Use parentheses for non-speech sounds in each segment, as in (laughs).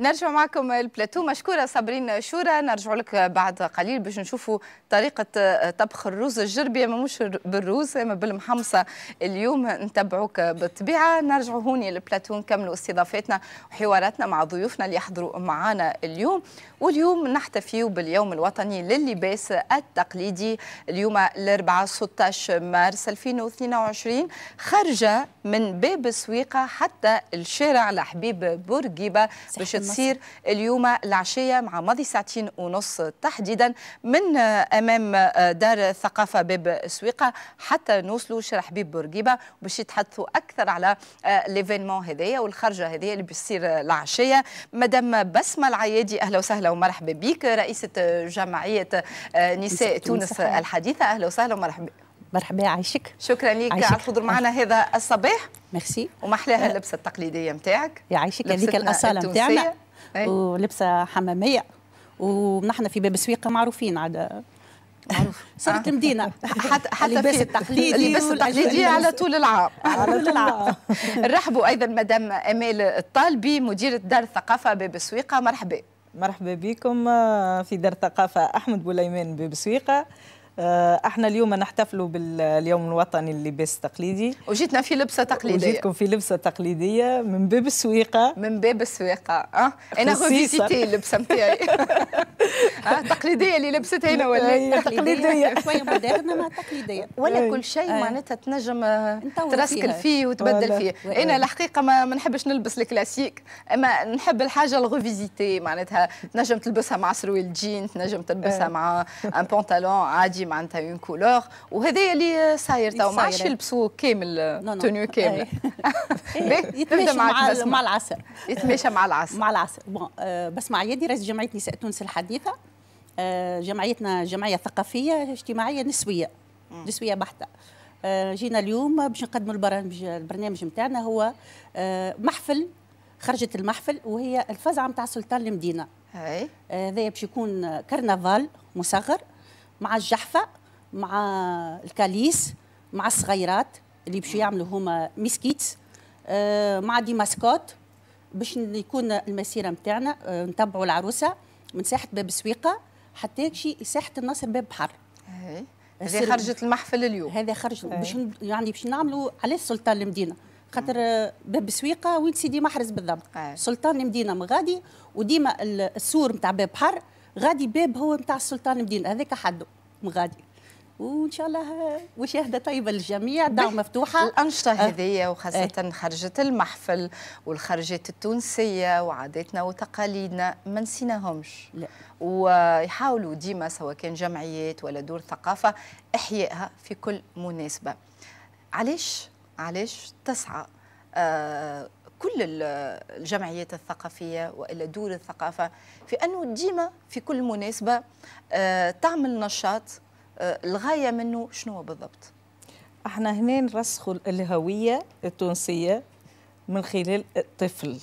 نرجع معكم البلاتو. مشكورة صابرين شورى. نرجع لك بعد قليل باش نشوفوا طريقة طبخ الرز الجربية ما مش بالروز أما بالمحمصة. اليوم نتبعوك بالطبيعة. نرجعوا هوني البلاتو نكملوا استضافتنا وحواراتنا مع ضيوفنا اللي يحضروا معنا اليوم. واليوم نحتفي باليوم الوطني للباس التقليدي. اليوم الأربعاء 16 مارس 2022 خرج من باب السويقة حتى الشارع لحبيب بورقيبة. باش تصير اليوم العشية مع ماضي ساعتين ونص تحديدا من أمام دار الثقافة باب السويقة حتى نوصلوا شارع حبيب بورقيبة. باش يتحدثوا أكثر على ليفينمون هذايا والخرجة هذه اللي بتصير العشية. مدام بسمة العيادي أهلا وسهلا ومرحبا بك رئيسة جمعية نساء تونس الحديثة. أهلا وسهلا ومرحبا. مرحبا يعيشك شكرا لك. على الحضور معنا هذا الصباح. ميرسي. ومحلاها اللبسة التقليدية نتاعك يعيشك هذيك الاصاله نتاعنا ولبسة حمامية. ونحن في باب سويقه معروفين عاد. معروف. (laughs) صرت المدينة. حتى حتى اللباس التقليدي اللباس التقليدي على طول العام. (laughs) على طول العام. (laughs) نرحبوا أيضا مدام امال الطالبي مديرة دار الثقافة باب سويقه مرحبا. مرحبا بكم في دار الثقافة أحمد بوليمان باب سويقه إحنا اليوم نحتفلوا باليوم الوطني للباس التقليدي وجيتنا في لبسة تقليدية. وجيتكم في لبسة تقليدية من باب السويقه من باب السويقه آه. أنا revisitée اللبسه نتاعي (laughs) آه تقليدية اللي لبستها هنا ولا تقليدية. شوية moderne ما تقليدية. ولا كل شيء معناتها تنجم ترسكل فيه وتبدل فيه. أنا الحقيقة ما نحبش نلبس الكلاسيك. أما نحب الحاجة ال revisitée معناتها. تنجم تلبسها مع سروال جين تنجم تلبسها مع un pantalon عادي معناتها en couleur وهذا اللي صاير تو ما عادش يلبسوا كامل tenue كامل. (laughs) يتماشى مع مع العصر. يتماشى مع العصر. (laughs) مع العصر. bon بسمة عيدي رئيس جمعية نساء تونس الحديثة. جمعيتنا جمعية ثقافية اجتماعية نسوية. نسوية بحتة. جينا اليوم باش نقدموا البرامج البرنامج نتاعنا هو محفل خرجت المحفل وهي الفزعة نتاع سلطان المدينة. هذا باش يكون كرنفال مصغر. مع الجحفة مع الكاليس مع الصغيرات اللي باش يعملوا هما miss kid مع des mascottes. باش يكون المسيرة نتاعنا نتبعوا العروسة من ساحة باب السويقه حتى يمشي ساحة النصر باب بحر. هذه خرجت المحفل اليوم. هذا خرج باش يعني باش نعملوا على سلطان المدينة. خاطر باب السويقه وين سيدي محرز بالضبط. سلطان المدينة من غادي وديما السور نتاع باب بحر غادي باب هو نتاع السلطان المدينة هذاك حده غادي وإن شاء الله مشاهده طيبة للجميع دعوه مفتوحة. الأنشطة هذه وخاصة أه. خرجه المحفل والخرجات التونسية وعاداتنا وتقاليدنا ما نسيناهمش. لا. ويحاولوا ديما سواء كان جمعيات ولا دور ثقافة إحيائها في كل مناسبة. علاش؟ علاش تسعى؟ آه كل الجمعيات الثقافية والا دور الثقافة في أنه ديما في كل مناسبة آه تعمل نشاط آه الغاية منه شنو بالضبط؟ إحنا هنا نرسخوا الهوية التونسية من خلال الطفل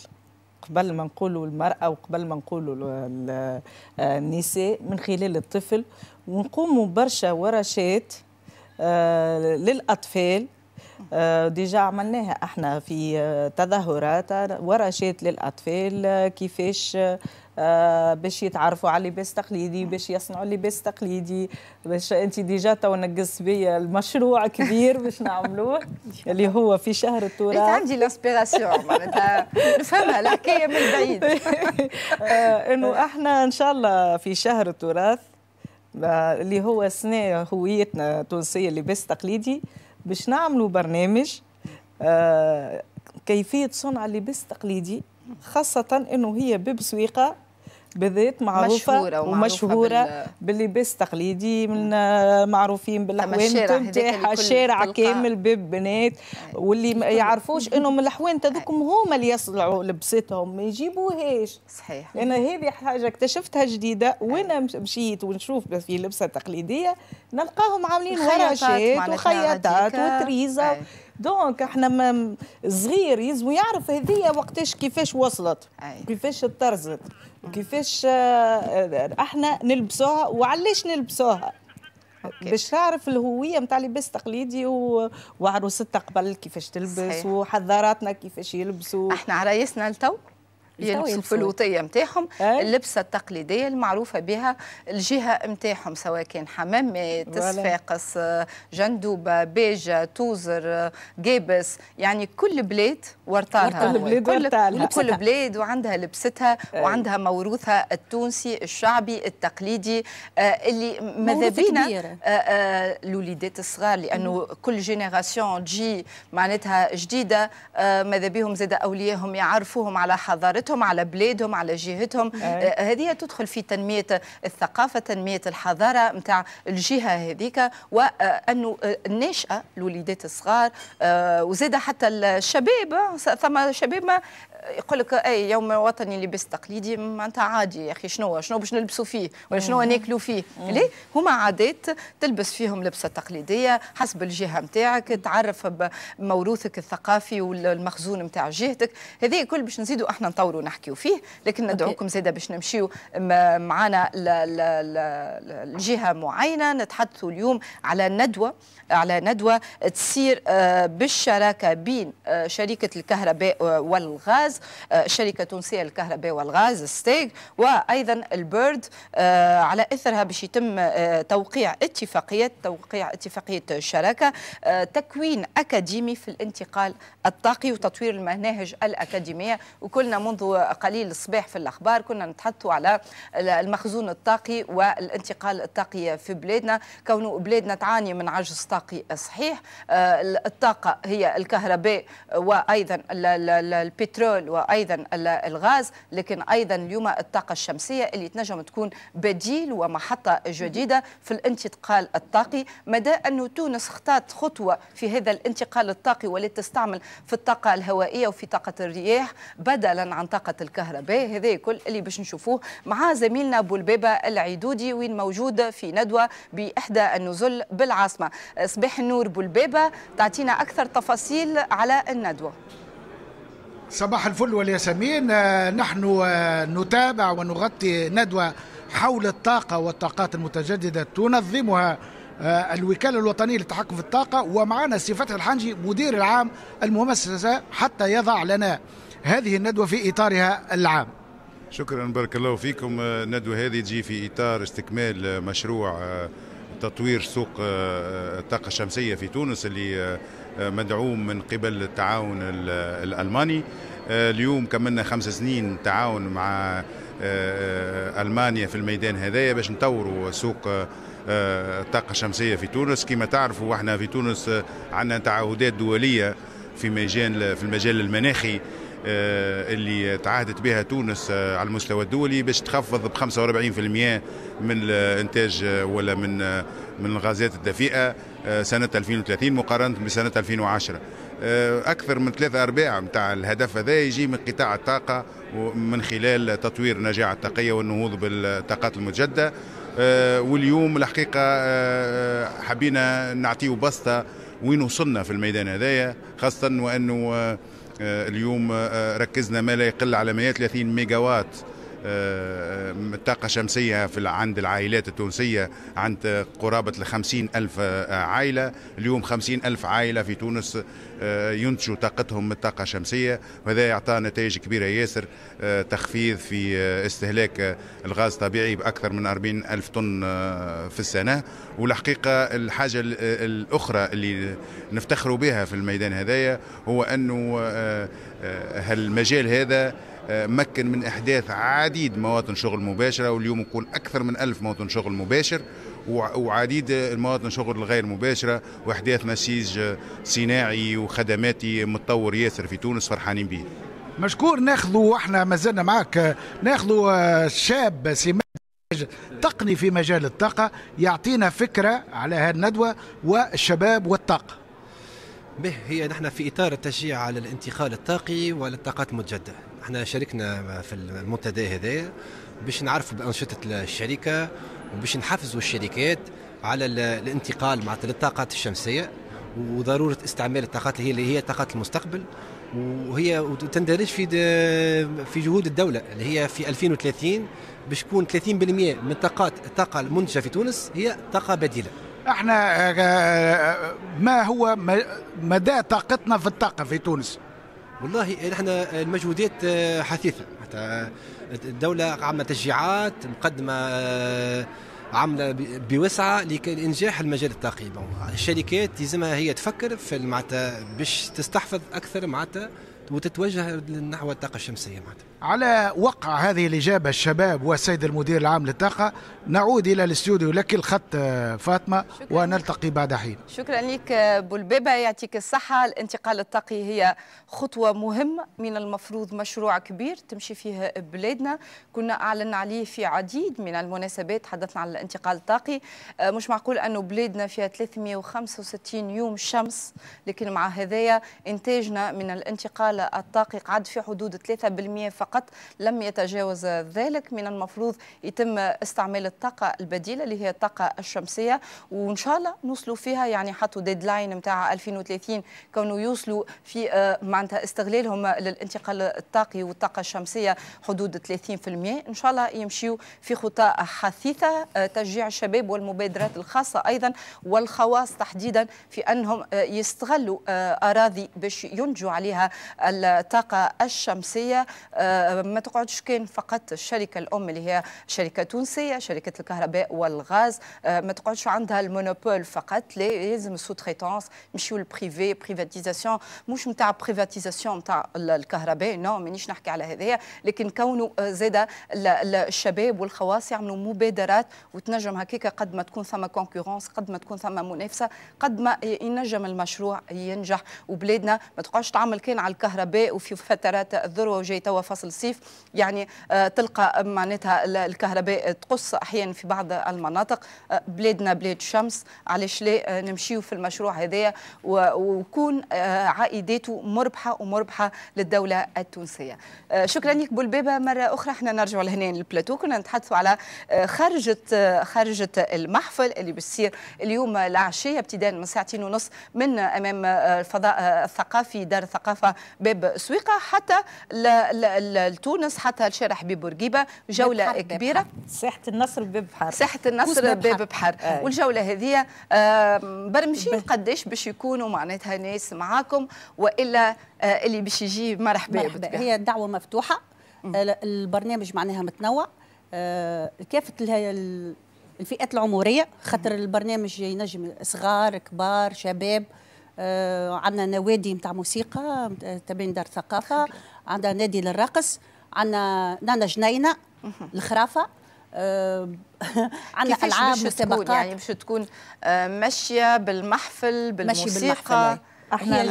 قبل ما نقولوا المرأة وقبل ما نقولوا النساء من خلال الطفل ونقوموا برشا ورشات آه للأطفال déjà عملناها إحنا في آه تظاهرات ورشات للأطفال آه كيفاش باش يتعرفوا على اللباس التقليدي باش يصنعوا اللباس التقليدي باش انت déjà تو نقص بيا المشروع كبير باش نعملوه (laughs) اللي هو في شهر التراث. عندي ال inspiration معناتها نفهمها الحكاية من بعيد. (laughs) انه إحنا ان شاء الله في شهر التراث اللي هو سنة هويتنا التونسية اللباس التقليدي باش نعملوا برنامج آه كيفية صنع اللباس التقليدي خاصة أنه هي ببسويقة بالذات معروفة مشهورة ومشهورة باللباس التقليدي من معروفين بالحوانت نتاعها الشارع كامل باب بنات واللي ما يعرفوش انهم الحوانت هذوكم هما اللي يصنعوا لبستهم ما يجيبوهاش. صحيح. لأن هذه حاجة اكتشفتها جديدة وأنا مشيت ونشوف في لبسة تقليدية نلقاهم عاملين ورشات وخياطات وتريزة. donc إحنا صغير يلزم يعرف هذه وقتاش كيفاش وصلت. كيفاش اترزت كيفاش إحنا نلبسوها وعلاش نلبسوها؟ باش تعرف الهوية نتاع اللباس التقليدي و... وعروستها قبل كيفاش تلبس صحيح. وحضاراتنا كيفاش يلبسوا. إحنا عرايسنا لتو. يلبسوا في الوطيه نتاعهم اللبسة التقليدية المعروفة بها الجهة نتاعهم سواء كان حمامات صفاقس جندوبة بيجة توزر جيبس يعني كل بلاد ورطالها كل بلاد ورطالها كل بلاد وعندها لبستها وعندها موروثها التونسي الشعبي التقليدي اللي ماذا بينا الوليدات الصغار لأنه كل جينيراسيون تجي معناتها جديدة ماذا بهم زاد اولياءهم يعرفوهم على حضارتهم. على بلادهم على جهتهم. هذه تدخل في تنمية الثقافة تنمية الحضارة نتاع الجهة هذيك. وأنه الناشئة الوليدات الصغار وزاد حتى الشباب ثم شباب ما يقول لك اي يوم وطني لبس تقليدي معناتها عادي يا أخي شنو شنو باش نلبسوا فيه؟ ولا شنو ناكلوا فيه؟ ليه؟ هما عادات تلبس فيهم لبسة تقليدية حسب الجهة نتاعك تعرف بموروثك الثقافي والمخزون نتاع جهتك. هذه كل باش نزيدوا إحنا نطوروا نحكيو فيه لكن ندعوكم زادة باش نمشيو معنا لجهة معينة نتحدثوا اليوم على ندوة على ندوة تصير آه، بالشراكة بين آه، شركة الكهرباء والغاز الغاز الشركة التونسية للكهرباء والغاز ستيغ وأيضا البيرد آه، على إثرها باش يتم آه، توقيع اتفاقية توقيع اتفاقية الشراكة آه، تكوين أكاديمي في الانتقال الطاقي وتطوير المناهج الأكاديمية. وكلنا منذ قليل الصباح في الأخبار كنا نتحدثوا على المخزون الطاقي والانتقال الطاقي في بلادنا. كونه بلادنا تعاني من عجز طاقي صحيح الطاقة هي الكهرباء وأيضا البترول البترول وأيضا الغاز لكن أيضا اليوم الطاقة الشمسية اللي تنجم تكون بديل ومحطة جديدة في الانتقال الطاقي. مدى انه تونس اختارت خطوة في هذا الانتقال الطاقي ولت تستعمل في الطاقة الهوائية وفي طاقة الرياح بدلا عن طاقة الكهرباء. هذا كل اللي باش نشوفوه مع زميلنا أبو البابه العيدودي وين موجود في ندوة بإحدى النزل بالعاصمة. صباح النور أبو البابه تعطينا أكثر تفاصيل على الندوة. صباح الفل والياسمين آه، نحن آه، نتابع ونغطي ندوة حول الطاقة والطاقات المتجددة تنظمها آه، الوكالة الوطنية للتحكم في الطاقة. ومعنا سي فتحي الحنجي مدير العام المؤسسة حتى يضع لنا هذه الندوة في إطارها العام. شكرا بارك الله فيكم. الندوة هذه تجي في إطار استكمال مشروع تطوير سوق الطاقة الشمسية في تونس اللي مدعوم من قبل التعاون الألماني. آه، اليوم كملنا خمس سنين تعاون مع آه، آه، ألمانيا في الميدان هذايا باش نطوروا سوق الطاقة الشمسية في تونس. كما تعرفوا وإحنا في تونس عندنا تعهدات دولية في مجال في المجال المناخي اللي تعهدت بها تونس على المستوى الدولي باش تخفض ب 45% من الإنتاج ولا من من الغازات الدفيئة. سنة 2030 مقارنة بسنة 2010 أكثر من ثلاثة أرباع نتاع الهدف هذا يجي من قطاع الطاقة ومن خلال تطوير النجاعه الطاقية والنهوض بالطاقات المتجددة. واليوم الحقيقة حبينا نعطيه بسطة وين وصلنا في الميدان هذايا خاصة وأنه اليوم ركزنا ما لا يقل على 130 ميجا وات طاقة شمسية في عند العائلات التونسية عند قرابة الخمسين ألف عائلة. اليوم خمسين ألف عائلة في تونس آه، ينتجوا طاقتهم من الطاقة الشمسية وهذا يعطى نتائج كبيرة ياسر آه، تخفيض في آه، استهلاك الغاز الطبيعي بأكثر من 40 ألف طن في السنة. والحقيقة الحاجة الأخرى اللي نفتخروا بها في الميدان هذايا هو أنه هالمجال هذا مكن من إحداث عديد مواطن شغل مباشرة واليوم نقول أكثر من ألف مواطن شغل مباشر وعديد المواطن شغل الغير مباشرة وإحداث نسيج صناعي وخدماتي متطور ياسر في تونس فرحانين به مشكور ناخذوا وإحنا ما زلنا معك ناخذوا آه، شاب سماج تقني في مجال الطاقة يعطينا فكرة على هذه الندوة والشباب والطاقة. به هي نحن في إطار التشجيع على الانتقال الطاقي والطاقات المتجددة. إحنا شاركنا في المنتدى هذا باش نعرفوا بأنشطة الشركة وباش نحفزوا الشركات على الانتقال مع للطاقات الشمسية وضرورة استعمال الطاقات اللي هي اللي هي طاقات المستقبل. وهي تندرج في في جهود الدولة اللي هي في 2030 باش تكون 30% من طاقات الطاقة المنتجة في تونس هي طاقة بديلة. إحنا آه، آه، ما هو مدى طاقتنا في الطاقة في تونس؟ والله إحنا المجهودات آه، حثيثة. الدولة عاملة تشجيعات مقدمة آه، عاملة بوسعة لإنجاح المجال الطاقي الشركات يلزمها هي تفكر في معناتها باش تستحفظ أكثر معناتها وتتوجه نحو الطاقه الشمسية معناتها. على وقع هذه الإجابة الشباب والسيد المدير العام للطاقة. نعود إلى الاستوديو لك الخط آه، فاطمة. ونلتقي بعد حين. شكرا لك بولبيبة. يعطيك الصحة. الانتقال الطاقي هي خطوة مهمة من المفروض مشروع كبير تمشي فيه بلادنا. كنا أعلن عليه في عديد من المناسبات تحدثنا عن الانتقال الطاقي. آه، مش معقول أنه بلادنا فيها 365 يوم شمس. لكن مع هذايا إنتاجنا من الانتقال الطاقي قعد في حدود 3% فقط. لم يتجاوز ذلك. من المفروض يتم استعمال الطاقة البديلة اللي هي الطاقة الشمسية وإن شاء الله نوصلوا فيها يعني حطوا ديدلاين نتاع 2030 كونوا يوصلوا في آه، معناتها استغلالهم للانتقال الطاقي والطاقة الشمسية حدود 30% إن شاء الله يمشيوا في خطى حثيثة آه، تشجيع الشباب والمبادرات الخاصة أيضا والخواص تحديدا في أنهم آه، يستغلوا أراضي باش ينتجوا عليها الطاقة الشمسية. ما تقعدش كان فقط الشركة الأم اللي هي شركة تونسية شركة الكهرباء والغاز آه، ما تقعدش عندها ال monopole فقط لا لازم sous-traitance يمشيو ال privé privatisation مش نتاع privatisation نتاع الكهرباء non مانيش نحكي على هذايا لكن كونه ال- الشباب والخواص يعملوا مبادرات وتنجم هكاك قد ما تكون ثم concurrence قد ما تكون ثم منافسة قد ما ينجم المشروع ينجح. وبلادنا ما تقعدش تعمل كان على الكهرباء وفي فترات الذروة وجاي توا فصل الصيف يعني آه، تلقى معناتها ال- الكهرباء تقص أحيانا في بعض المناطق. آه، بلادنا بلاد شمس. علاش لا؟ آه، نمشيو في المشروع هذايا ويكون عائداته مربحة ومربحة للدولة التونسية. شكرا لك بولبيبه مرة أخرى إحنا نرجعوا لهنا للبلاتو. كنا نتحدثوا على خرجه خرجه المحفل اللي بتصير اليوم العشية ابتداء من ساعتين ونص من أمام الفضاء الثقافي دار الثقافة باب سويقة حتى ل- ل- لتونس حتى لشارع حبيب بورقيبه جوله كبيرة. ساحة النصر باب بحر ساحة كوس النصر باب باب بحر. بحر أي. والجولة هذه برمجين قداش باش يكونوا معناتها ناس معاكم وإلا آه، اللي باش يجي مرحبا مرحبا. هي الدعوة مفتوحة. آه، البرنامج معناها متنوع. آه، كافة الفئات العمرية خاطر البرنامج ينجم صغار كبار شباب. آه، عندنا نوادي نتاع موسيقى تبين دار ثقافة. عندنا نادي للرقص عندنا نانا جنينة الخرافة آه، (laughs) عندنا ألعاب مسابقات. يعني باش تكون آه، ماشية بالمحفل ماشي بالمحفل بالموسيقى. أحنا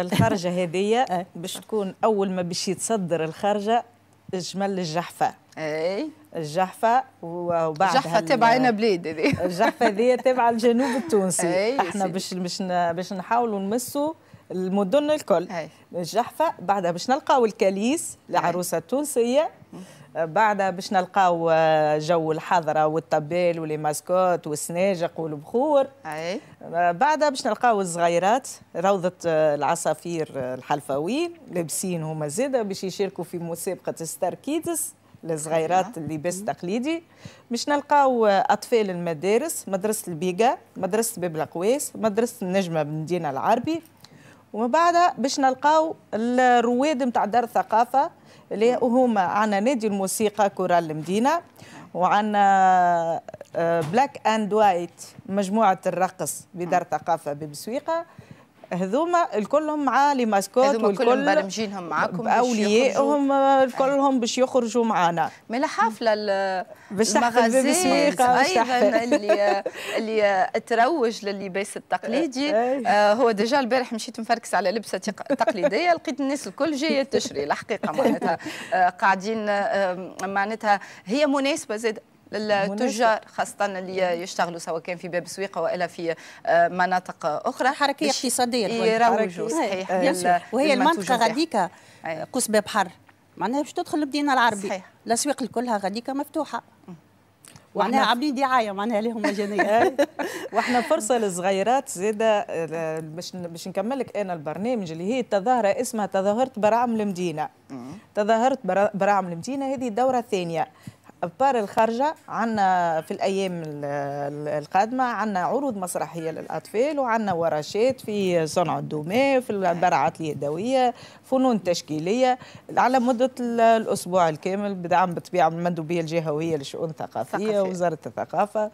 الخرجة هذه. (laughs) باش تكون أول ما باش يتصدر الخرجة جمل الجحفة. أي. الجحفة وبعد جحفة تبعنا بلاد هذه. الجحفة هذه تبع الجنوب التونسي. أحنا. باش باش باش نحاولوا نمسوا المدن الكل. الجحفه بعدها باش نلقاو الكاليس العروسه التونسية. بعدها باش نلقاو آه، جو الحضرة والطبال و les mascottes والسناجق والبخور. اي بعدها باش نلقاو الصغيرات روضة آه، العصافير آه، الحلفاويين لابسين هما زاده باش يشاركوا في مسابقة star kids للصغيرات اللباس التقليدي باش نلقاو آه، أطفال المدارس مدرسة البيقة مدرسة باب القويس مدرسة النجمة بالمدينة العربي. ومن بعدها باش نلقاو الرواد نتاع دار الثقافة اللي هما عندنا نادي الموسيقى كورال المدينة وعندنا Black and White مجموعة الرقص بدار ثقافة ببسويقة. هذوما الكلهم مع les mascottes هذوما كلهم برمجينهم معاكم باش بأوليائهم الكلهم باش يخرجوا معنا من تحفل باش أيضا. اللي اللي تروج لللباس التقليدي. آه، هو déjà البارح مشيت مفركس على لبسة تق- تقليدية (laughs) لقيت الناس الكل جاية تشري الحقيقة معناتها. (laughs) آه، قاعدين آه، معناتها هي مناسبة زاد. للتجار خاصة اللي يشتغلوا سواء كان في باب سويقة وإلا في آه، مناطق أخرى حركية اقتصادية. يروجوا. صحيح. وهي نتاعهم. غاديكا. قوس باب حر معناها باش تدخل المدينة العربي صحيح. الاسواق كلها غاديكا وإحنا معناها عاملين دعاية معناها لهم مجانية. (laughs) وإحنا فرصة للصغيرات زاده باش باش نكمل لك أنا البرنامج اللي هي تظاهرة اسمها تظاهرة براعم المدينة تظاهرة برا- براعم المدينة هذه الدورة الثانية ابار الخارجة عندنا في الأيام القادمة عندنا عروض مسرحية للأطفال وعندنا ورشات في صنع الدوماء في البراعات اليدوية فنون تشكيلية. على مدة الأسبوع الكامل بدعم بالطبيعه من المندوبية الجهوية للشؤون الثقافية وزاره الثقافة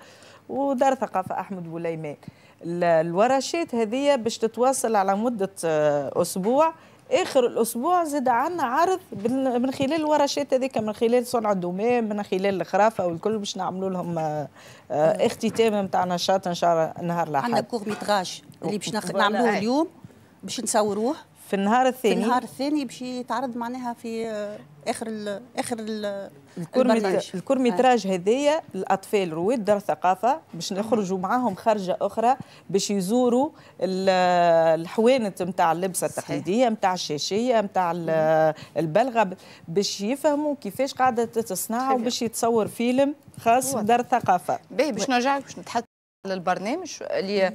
ودار ثقافة أحمد بوليمان الورشات هذه باش تتواصل على مدة آه، أسبوع آخر الأسبوع زاد عندنا عرض من خلال الورشات هذيك من خلال صنع الدمى من خلال الخرافه والكل باش نعملوا لهم آه، آه، اختتام نتاع نشاط إن شاء الله نهار الأحد. عندنا court métrage اللي باش نعملوه اليوم باش نصوروه. في النهار الثاني. في النهار الثاني باش يتعرض معناها في آخر ال آخر ال court métrage هذايا الاطفال رواد دار ثقافة باش نخرجوا معاهم خرجة أخرى باش يزوروا الحوانت نتاع اللبسة التقليدية نتاع الشاشية نتاع البلغة باش يفهموا كيفاش قاعدة تتصنع وباش يتصور فيلم خاص بدار الثقافه باهي باش نرجع باش نتحدث البرنامج اللي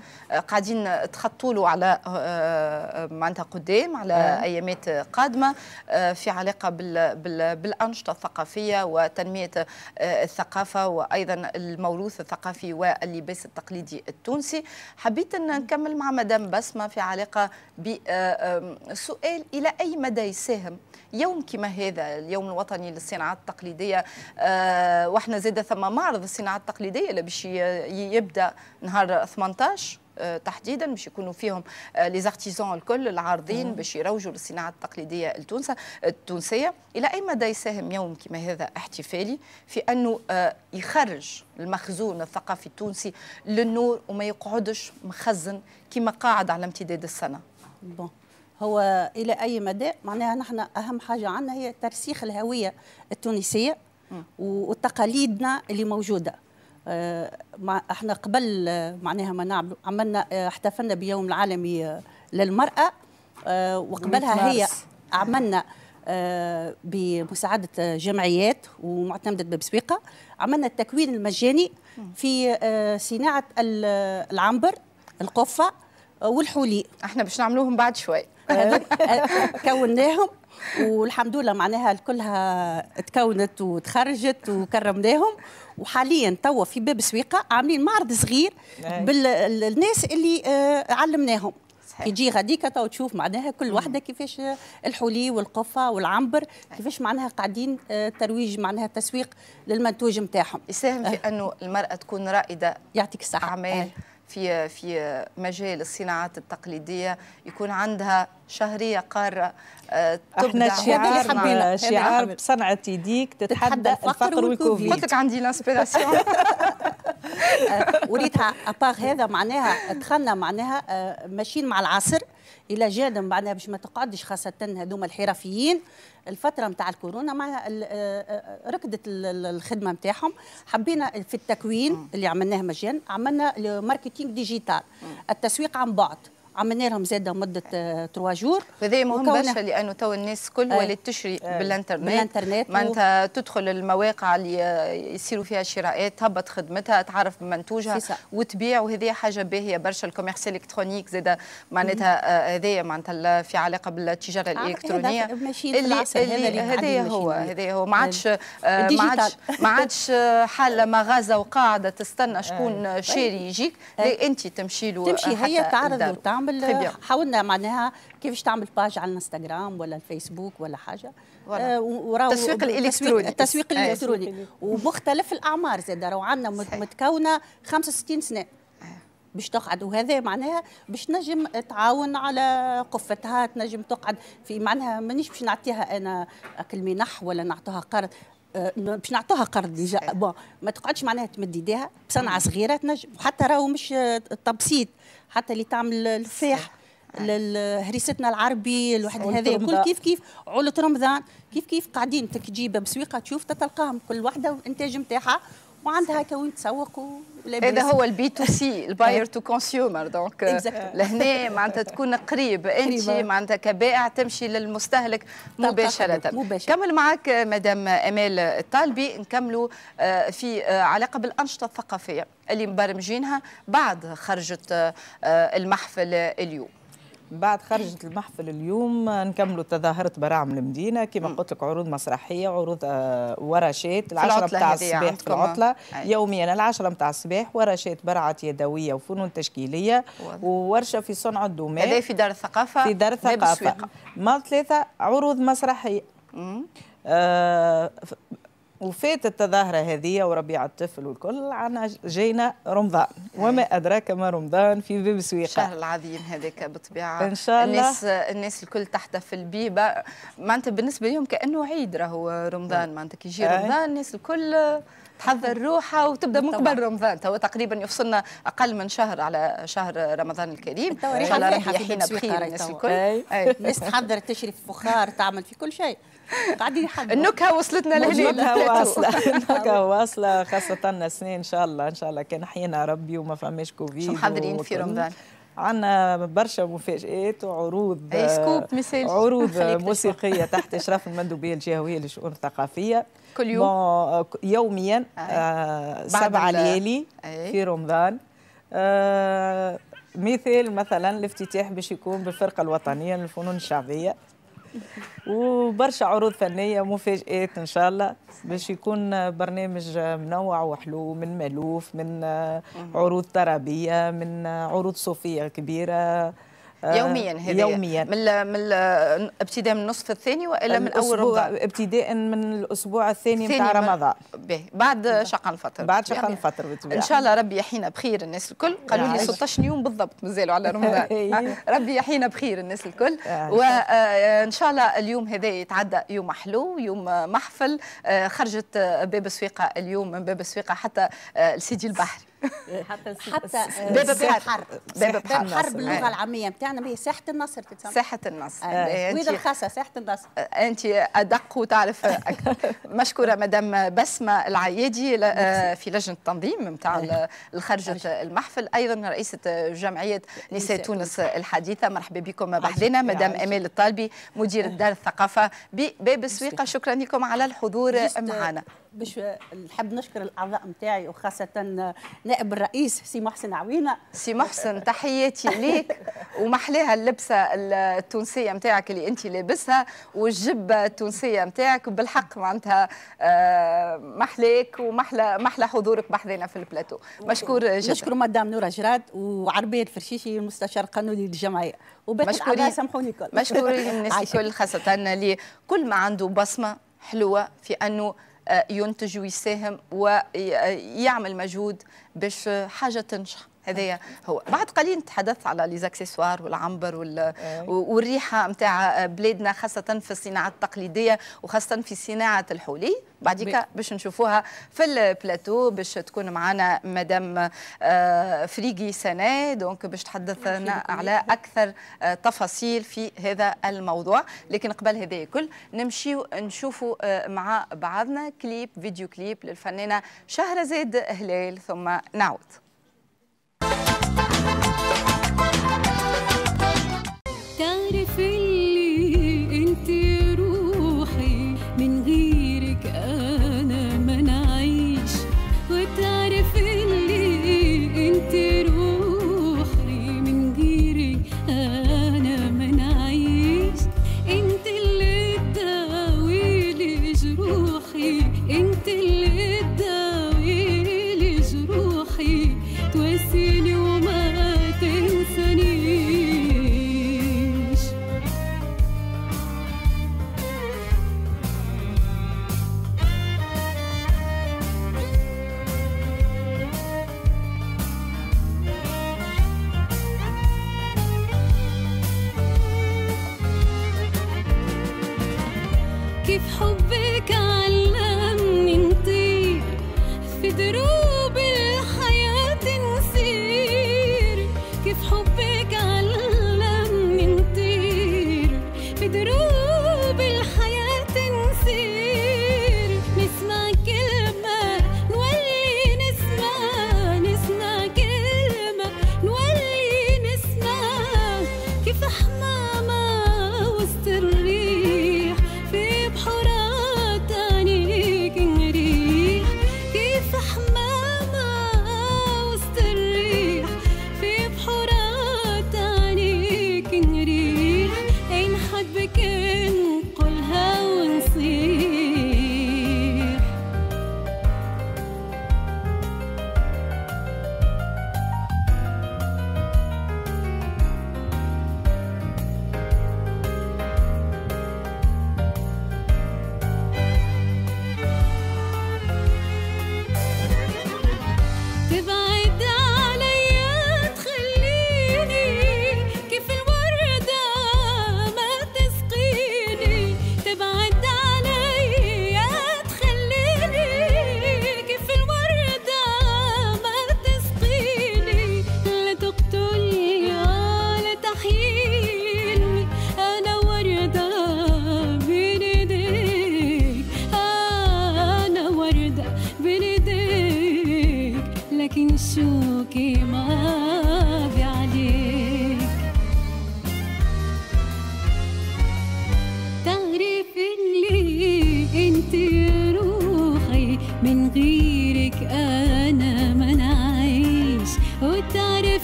قاعدين تخطوا له على آه، آه، معناتها قدام على آه. أيامات قادمة في علاقة بالأنشطة الثقافية وتنمية الثقافة وأيضا الموروث الثقافي واللباس التقليدي التونسي. حبيت أن نكمل مع مدام بسمة في علاقة بسؤال إلى أي مدى يساهم يوم كما هذا اليوم الوطني للصناعات التقليدية؟ وإحنا زاد ثم معرض الصناعات التقليدية اللي باش يبدأ نهار 18 آه، تحديدا باش يكونوا فيهم آه، لي زارتيزون الكل العارضين باش يروجوا للصناعة التقليدية التونسة التونسية. إلى أي مدى يساهم يوم كما هذا احتفالي في أنه آه، يخرج المخزون الثقافي التونسي للنور وما يقعدش مخزن كما قاعد على امتداد السنة؟ بون هو إلى أي مدى؟ معناها نحن أهم حاجة عندنا هي ترسيخ الهوية التونسية وتقاليدنا اللي موجودة. إحنا قبل معناها ما نعمل عملنا آه، احتفلنا بيوم العالمي آه، للمرأة وقبلها هي عملنا بمساعدة جمعيات ومعتمدة ببسويقة عملنا التكوين المجاني في صناعة العنبر القفة والحولي. إحنا باش نعملوهم بعد شوي. كوناهم والحمد لله معناها كلها تكونت وتخرجت وكرمناهم. وحاليا توا في باب سويقة عاملين معرض صغير بالناس اللي آه، علمناهم. يجي غاديكا تو تشوف معناها كل واحدة كيفاش الحلي والقفة والعنبر كيفاش معناها قاعدين آه، ترويج معناها تسويق للمنتوج نتاعهم يساهم في أنه المرأة تكون رائدة يعطيك الصحة. أعمال في في مجال الصناعات التقليدية يكون عندها شهرية قارة آه، إحنا شعار شعار بصنعة يديك تتحدى الفقر والكوفيد. قلت لك عندي l'inspiration وريتها (laughs) à part هذا معناها دخلنا معناها آه، ماشيين مع العصر. إلى جانب معناها باش ما تقعدش خاصة هذوما الحرفيين. الفترة نتاع الكورونا مع آه، آه، ركدت الخدمة نتاعهم حبينا في التكوين اللي عملناه مجان عملنا marketing digital التسويق عن بعد. عملنا لهم زاده مده trois jours. هذا مهم برشا لأنه تو الناس كل ولات تشري بالإنترنت. بالإنترنت ما انت تدخل المواقع اللي يصيروا فيها شراءات تهبط خدمتها تعرف بمنتوجها وتبيع وهذه حاجة باهية برشا. ال commerce électronique زاده معناتها هذايا معناتها في علاقة بالتجارة الإلكترونية. اللي هذا هو هذا هو. ما عادش ما عادش ما عادش حاله مغازه وقاعدة تستنى شكون شاري يجيك انت تمشي له تمشي هي تعرض وتعمل. تعمل حاولنا معناها كيفاش تعمل page على الانستغرام ولا الفيسبوك ولا حاجة. آه التسويق الإلكتروني. التسويق الإلكتروني. ومختلف الأعمار زاد راهو عندنا متكونة 65 سنة. باش تقعد. وهذا معناها باش نجم تعاون على قفتها تنجم تقعد في معناها مانيش باش نعطيها أنا اكل منح ولا نعطيها قرض. آه، باش نعطوها قرض ديجا. بون ما تقعدش معناها تمد يديها بصنعة صغيرة تنجم. وحتى راهو مش تبسيط حتى اللي تعمل الفاح هريستنا العربي الواحد هذا. كل كيف كيف علة رمضان؟ كيف كيف قاعدين تجيب بسويقة تشوف تتلقاهم كل واحدة والانتاج نتاعها وعندها كوين تسوق هذا هو ال B to C ال buyer to consumer donc لهنا معناتها تكون قريب. أنت معناتها كبائع تمشي للمستهلك مباشرة. مباشرة. كمل معك مدام امال الطالبي نكملوا آه، في آه، علاقه بالانشطه الثقافية اللي مبرمجينها بعد خرجت آه، المحفل اليوم. بعد خرجت المحفل اليوم نكملوا تظاهرة براعم المدينة كما قلت لك عروض مسرحية عروض آه، ورشات العشرة هذه الصباح في عندكم؟ العطلة. يوميا العشرة متاع الصباح ورشات برعات يدوية وفنون تشكيلية. وورشة في صنع الدماء هذا في دار الثقافه في دار الثقافة السويقة. ما ثلاثة عروض مسرحية. آه وفات التظاهرة هذه وربيع الطفل والكل عنا جينا رمضان. وما أدراك ما رمضان في باب الشهر سويقة العظيم هذاك بالطبيعه إن شاء الله. الناس الناس الكل تحتفل به معناتها بالنسبة لهم كأنه عيد راهو رمضان. معناتها كي يجي. رمضان الناس الكل تحضر روحها وتبدأ من. قبل رمضان توا تقريبا يفصلنا أقل من شهر على شهر رمضان الكريم توا إن شاء الله ربي يحيينا التسويق بخير الناس. الكل. (laughs) الناس تحضر تشري في فخار تعمل في كل شيء قاعدين يحضروا النكهة وصلتنا لهنا نكهة (laughs) واصلة نكهة واصلة خاصة السنين إن شاء الله إن شاء الله كان حينا ربي وما فماش كوفيد شو محضرين في. رمضان؟ عنا برشا مفاجآت وعروض أي scoop. عروض. (laughs) موسيقية تحت إشراف المندوبية الجهوية للشؤون الثقافية كل يوم؟ bon، يوميا. آه بعد سبعة ال- ليالي أي. في رمضان آه مثال مثلا الافتتاح باش يكون بالفرقة الوطنية للفنون الشعبية (laughs) وبرشا عروض فنية ومفاجات إن شاء الله باش يكون برنامج منوع وحلو من مألوف من عروض طربيه من عروض صوفية كبيرة آه، يوميا هذا يوميا من من ابتداء من النصف الثاني والا من أول رمضان ابتداء من الأسبوع الثاني نتاع رمضان بعد شقن الفطر بعد بالطبيعة. شقن الفطر بالطبيعة. إن شاء الله ربي يحيينا بخير الناس الكل قالوا لي يعيش. 16 يوم بالضبط مازالوا على رمضان. (laughs) آه، ربي يحيينا بخير الناس الكل. وان شاء الله اليوم هذا يتعدى يوم حلو يوم آه، محفل آه، خرجت آه، باب السويقه اليوم من باب السويقه حتى آه، لسيدي البحر حتى باب ساحة بحر. باب باب بحر بحر. باللغة أي. العامية نتاعنا هي ساحه النصر تتسمى ساحه النصر. آه. ويدا الخاصه ساحه النصر. انت أدق وتعرف. أكثر (laughs) مشكورة مدام بسمة العيادي آه، في لجنة التنظيم نتاع الخرجة المحفل أيضا رئيسة جمعية نساء تونس. الحديثة. مرحبا بكم بحذنا مدام. امال الطالبي مدير دار الثقافة بباب السويقه شكرا لكم على الحضور معنا. باش نحب نشكر الأعضاء نتاعي وخاصة نائب الرئيس سي محسن عوينة. سي محسن تحياتي ليك. (laughs) ومحلاها اللبسة التونسية نتاعك اللي انت لابسها والجبة التونسية نتاعك بالحق معناتها آه، محلاك ومحلى محلى حضورك بحذنا في البلاتو. مشكور جدا. نشكر مدام نورة جراد وعربية الفرشيشي المستشار القانوني للجمعية. وباقي. الأعضاء سامحوني الكل. مشكورين (laughs) الناس. الكل خاصة اللي كل ما عنده بصمة حلوة في أنه آه، ينتج ويساهم ويعمل مجهود باش حاجة تنجح. هذايا هو. بعد قليل نتحدث على لي زاكسيسوار والعنبر وال... والريحة نتاع بلادنا خاصة في الصناعة التقليدية وخاصة في صناعة الحولي. بعديك باش نشوفوها في البلاتو باش تكون معنا مدام آه، فريقي سنة. donc باش تحدثنا على أكثر آه، تفاصيل في هذا الموضوع. لكن قبل هذا الكل نمشيو نشوفوا آه، مع بعضنا clip vidéo clip للفنانة شهرزاد هلال. ثم نعود. تعرف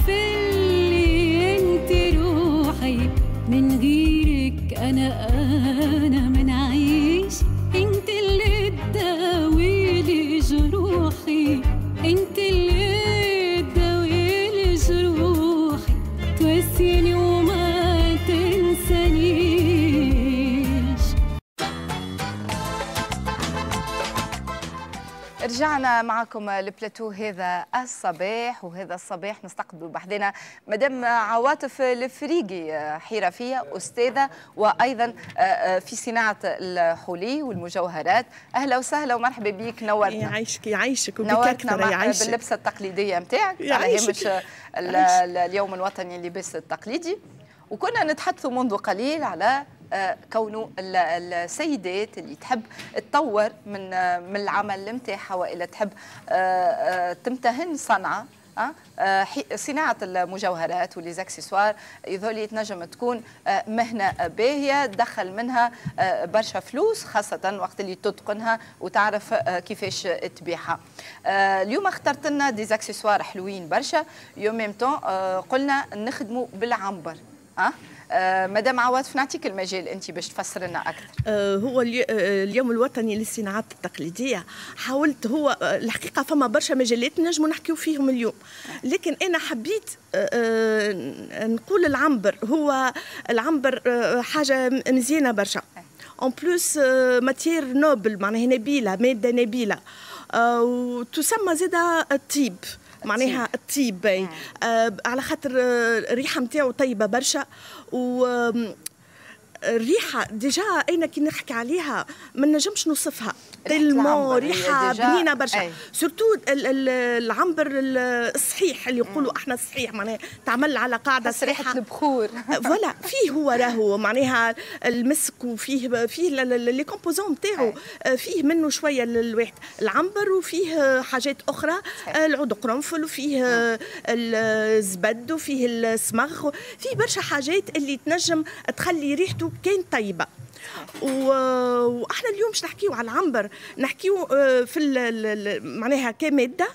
feel رجعنا معكم لبلاتو هذا الصباح وهذا الصباح نستقبل بحدنا مدام عواطف الفريقي حرفية أستاذة وأيضا في صناعة الحلي والمجوهرات. أهلا وسهلا ومرحبا بك نورتنا يعيشك يعيشك نورتنا وبكثرة مع يعيشك باللبسة التقليدية متاعك. على يعيشك. اليوم الوطني اللباس التقليدي. وكنا نتحدث منذ قليل على آه، كونه ال- السيدات اللي تحب تطور من من العمل نتاعها والا تحب آه، آه، تمتهن صنعة آه، صناعة المجوهرات وال les accessoires يظل تنجم تكون مهنة باهية تدخل منها برشا فلوس خاصة وقت اللي تتقنها وتعرف كيفاش تبيعها. اليوم اخترت لنا des accessoires حلوين برشا ou même قلنا نخدموا بالعنبر آه، مدام عواطف نعطيك المجال أنت باش تفسر لنا أكثر؟ آه، هو آه، اليوم الوطني للصناعات التقليدية حاولت هو آه، الحقيقة فما برشا مجالات نجموا نحكيو فيهم اليوم. لكن أنا حبيت آه، آه، نقول العنبر. هو العنبر آه، حاجة م- مزيانة برشا. اون بلوس ماتير نوبل معناها نبيلة مادة نبيلة. آه، وتسمى زادة الطيب معناها الطيب. آه على خاطر آه، الريحة نتاعو طيبة برشا. و الريحه déjà أنا كي نحكي عليها ما نجمش نوصفها. تلمو ريحة بنينة برشا. surtout ال- ال- العنبر ال- الصحيح اللي يقولوا أحنا الصحيح معناها تعمل على قاعدة صحيحة. البخور. (laughs) voilà فيه هو راهو معناها المسك وفيه فيه les composants نتاعو. فيه منه شوية للواحد العنبر وفيه حاجات أخرى. العود قرنفل وفيه الزبد وفيه السمغ فيه برشا حاجات اللي تنجم تخلي ريحته كان طيبة. وأحنا اليوم مش نحكيو على العنبر نحكيو آه، في معناها كمادة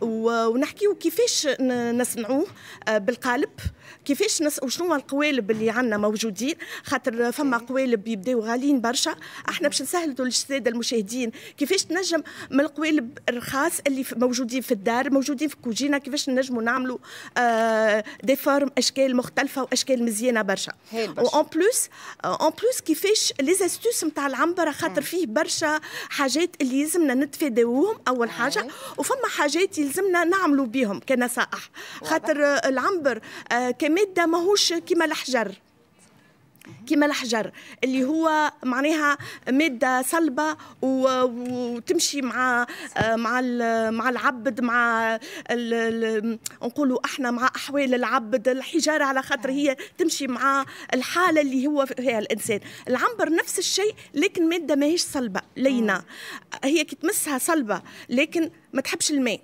ونحكيو كيفاش نصنعوه آه، بالقالب. كيفاش نس... وشنو القوالب اللي عندنا موجودين؟ خاطر فما قوالب يبداو غاليين برشا. إحنا باش نسهلوا للساده المشاهدين كيفاش تنجم من القوالب الرخاص اللي موجودين في الدار موجودين في الكوجينه كيفاش نجموا نعملوا آه des formes أشكال مختلفة وأشكال مزيانة برشا. و en plus en plus كيفاش les astuces نتاع العنبره خاطر فيه برشا حاجات اللي يلزمنا نتفاداوهم أول حاجة وفما حاجات يلزمنا نعملوا بهم كنصائح. خاطر آه، العنبر آه، كماده ماهوش كيما الحجر. كيما الحجر اللي هو معناها مادة صلبة وتمشي مع مع مع العبد مع نقولوا إحنا مع أحوال العبد. الحجارة على خاطر هي تمشي مع الحالة اللي هو فيها الإنسان. العنبر نفس الشيء لكن مادة ماهيش صلبة لينة. هي كي تمسها صلبة لكن ما تحبش الماء.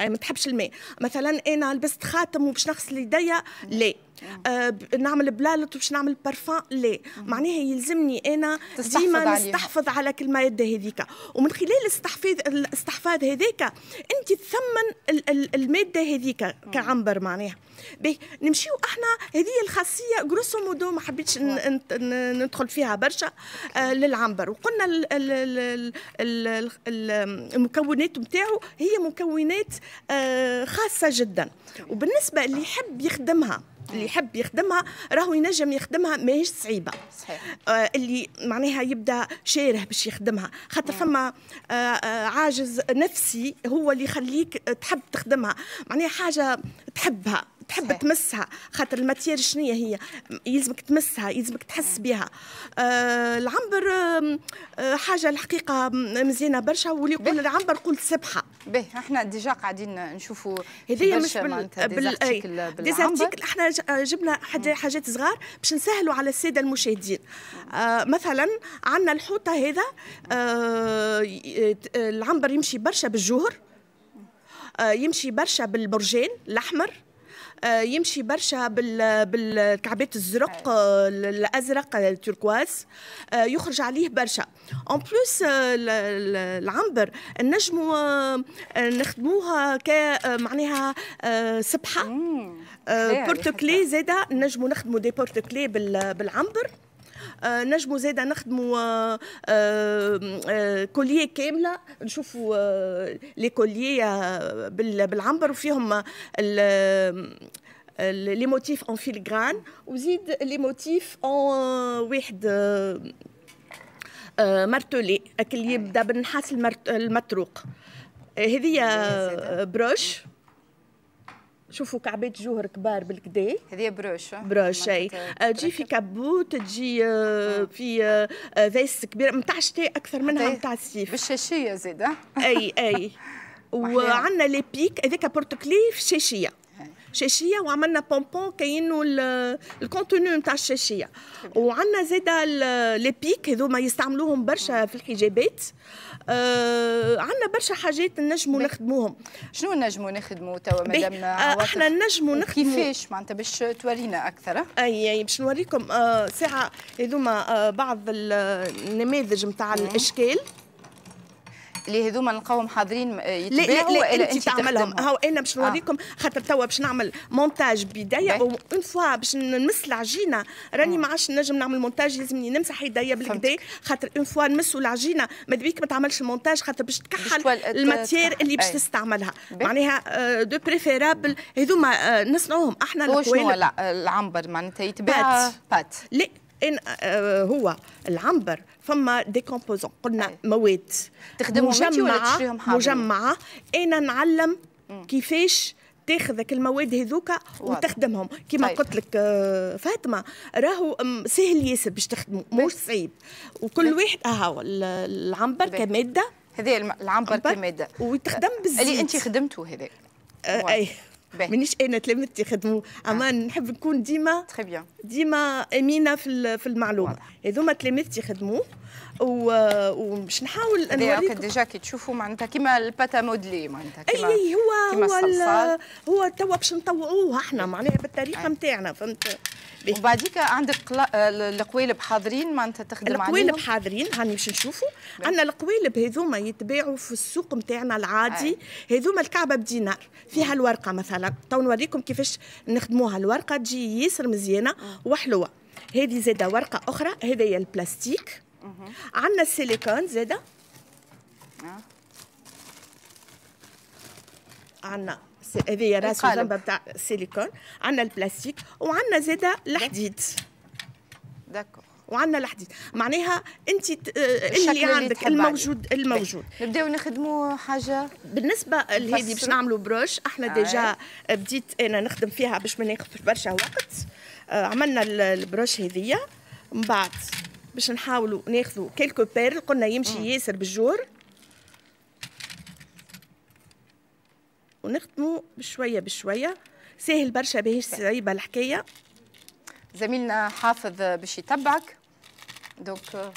أي ما تحبش الماء. مثلا أنا لبست خاتم وباش نغسل يديا لا. آه نعمل بلالط وباش نعمل بارفان لا معناها يلزمني أنا ديما. نستحفظ على كل ماده هذيك. ومن خلال الاستحفاظ الاستحفاظ هذاك أنت تثمن ال- ال- المادة هذيك كعنبر معناها. باهي نمشيو إحنا هذه الخاصية جروسو مودو ما حبيتش ندخل فيها برشا آه للعنبر. وقلنا ال- ال- ال- ال- ال- المكونات نتاعو هي مكونات آه خاصة جدا. وبالنسبة اللي يحب يخدمها اللي يحب يخدمها راهو ينجم يخدمها ماهيش صعيبة. صحيح. آه، اللي معناها يبدأ شاره باش يخدمها. خاطر فما آه، آه، عاجز نفسي هو اللي يخليك تحب تخدمها. معناها حاجة تحبها. تحب صحيح. تمسها خاطر الماتير شنية هي؟ يلزمك تمسها يلزمك تحس بها. آه العنبر آه حاجة الحقيقة مزيانة برشا واللي يقول العنبر قول سبحة. باهي إحنا ديجا قاعدين نشوفوا هذه مش بال بال des articles إحنا ج- جبنا حاجات صغار باش نسهلوا على السادة المشاهدين. آه مثلا عندنا الحوطة هذا آه ت- العنبر يمشي برشا بالجوهر آه يمشي برشا بالبرجان الأحمر. آه، يمشي برشا بال- بالكعبات الزرق آه، الأزرق آه، ال turquoise آه، يخرج عليه برشا. en plus العنبر نجموا آه، آه، نخدموها ك آه، معناها آه، سبحة. porte-clés زاده نجموا نخدموا des porte-clés بال- بالعنبر. آه، نجموا زاده نخدموا آه، آه، آه، collier كاملة. نشوفوا آه، les colliers آه، بال- بالعنبر وفيهم les motifs en filigrane وزيد les motifs en واحد آه، آه، مرتولي اللي يبدا بالنحاس المتروق. آه، هذه آه، بروش. شوفوا كعبات جوهر كبار بالكدا هذه بروش بروش أي. آه، تجي في كبوت تجي آه، في آه، فيس كبيرة متاع الشتاء أكثر منها متاع الصيف بالشاشية زيد؟ أي أي. (laughs) وعندنا لي بيك هذاك بورتوكلي في شاشيه شاشية وعملنا بونبون كاينو ال- الكونتوني نتاع الشاشية. وعندنا زاده ال- لي بيك هذوما يستعملوهم برشا في الحجابات. آه عندنا برشا حاجات نجموا نخدموهم شنو نجموا نخدموا توا مدام آه،؟ إحنا نجموا نخدموا كيفاش معناتها باش تورينا أكثر؟ أي أي باش نوريكم آه ساعة هذوما آه بعض ال- النماذج نتاع الإشكال اللي هذوما نلقاوهم حاضرين آه، لا يتباعوا لا, لا أنت تعملهم؟ هاو أنا باش نوريكم خاطر توا باش نعمل مونتاج بداية. une fois باش نمس العجينه راني ما عادش نجم نعمل مونتاج لازمني نمسح يديا بالكدا خاطر une fois نمسوا العجينه ماذا بيك ما تعملش المونتاج خاطر باش تكحل ال matière. اللي باش. تستعملها. معناها آه، de préférable هذوما آه، نصنعوهم أحنا هو شنو العنبر معناتها يتباع بات. بات لا آه، هو العنبر فما des composants قلنا مواد. تخدمهم حاضرين؟ مجمعة أنا نعلم كيفاش تاخذك المواد واضح. وتخدمهم. كما طيب. قلت لك آه، فاطمة راهو سهل ياسر باش تخدمه مش صعيب. وكل واحد اهو ال- العنبر. كمادة. هذه العنبر عنبر. كمادة. ويتخدم بالزيت اللي أنت خدمته هذا آه، أي. مانيش أنا تلامذتي خدموا أما نحب نكون ديما ديما آمينة في ال- في المعلومة. هذوما تلامذتي خدموه ومش نحاول نوريكم. déjà كي تشوفوا معناتها كيما ال pâte à modeler معناتها كيما أي هو كيما هو الصلصال هو توا باش نطوعوه إحنا معناها بالطريقة نتاعنا فهمت. وبعديك عندك القوالب حاضرين معناتها تخدم القوالب عليهم. حاضرين هاني باش نشوفوا. عندنا القوالب هذوما يتباعوا في السوق نتاعنا العادي. هذوما الكعبة بدينار فيها الورقة مثلا. تو نوريكم كيفاش نخدموها. الورقة تجي ياسر مزيانة وحلوة. هذه زاده ورقة أخرى هذا هي البلاستيك. عندنا السيليكون زاده عندنا س- هذه راس. الجنبه بتاع السيليكون. عندنا البلاستيك وعندنا زاده الحديد. d'accord. وعندنا الحديد. معناها انت آه، اللي اللي عندك عليه. الموجود الموجود. نبداو نخدموا حاجة؟ بالنسبة لهذه باش. نعملوا broche إحنا آه. déjà بديت أنا نخدم فيها باش ما ناخذ برشا وقت. آه، عملنا ال- ال broche هذيا. من بعد باش نحاولوا ناخذوا quelques perles قلنا يمشي ياسر بالجور ونخدموا بشوية بشوية. ساهل برشا باهيش صعيبة الحكاية. زميلنا حافظ باش يتبعك. donc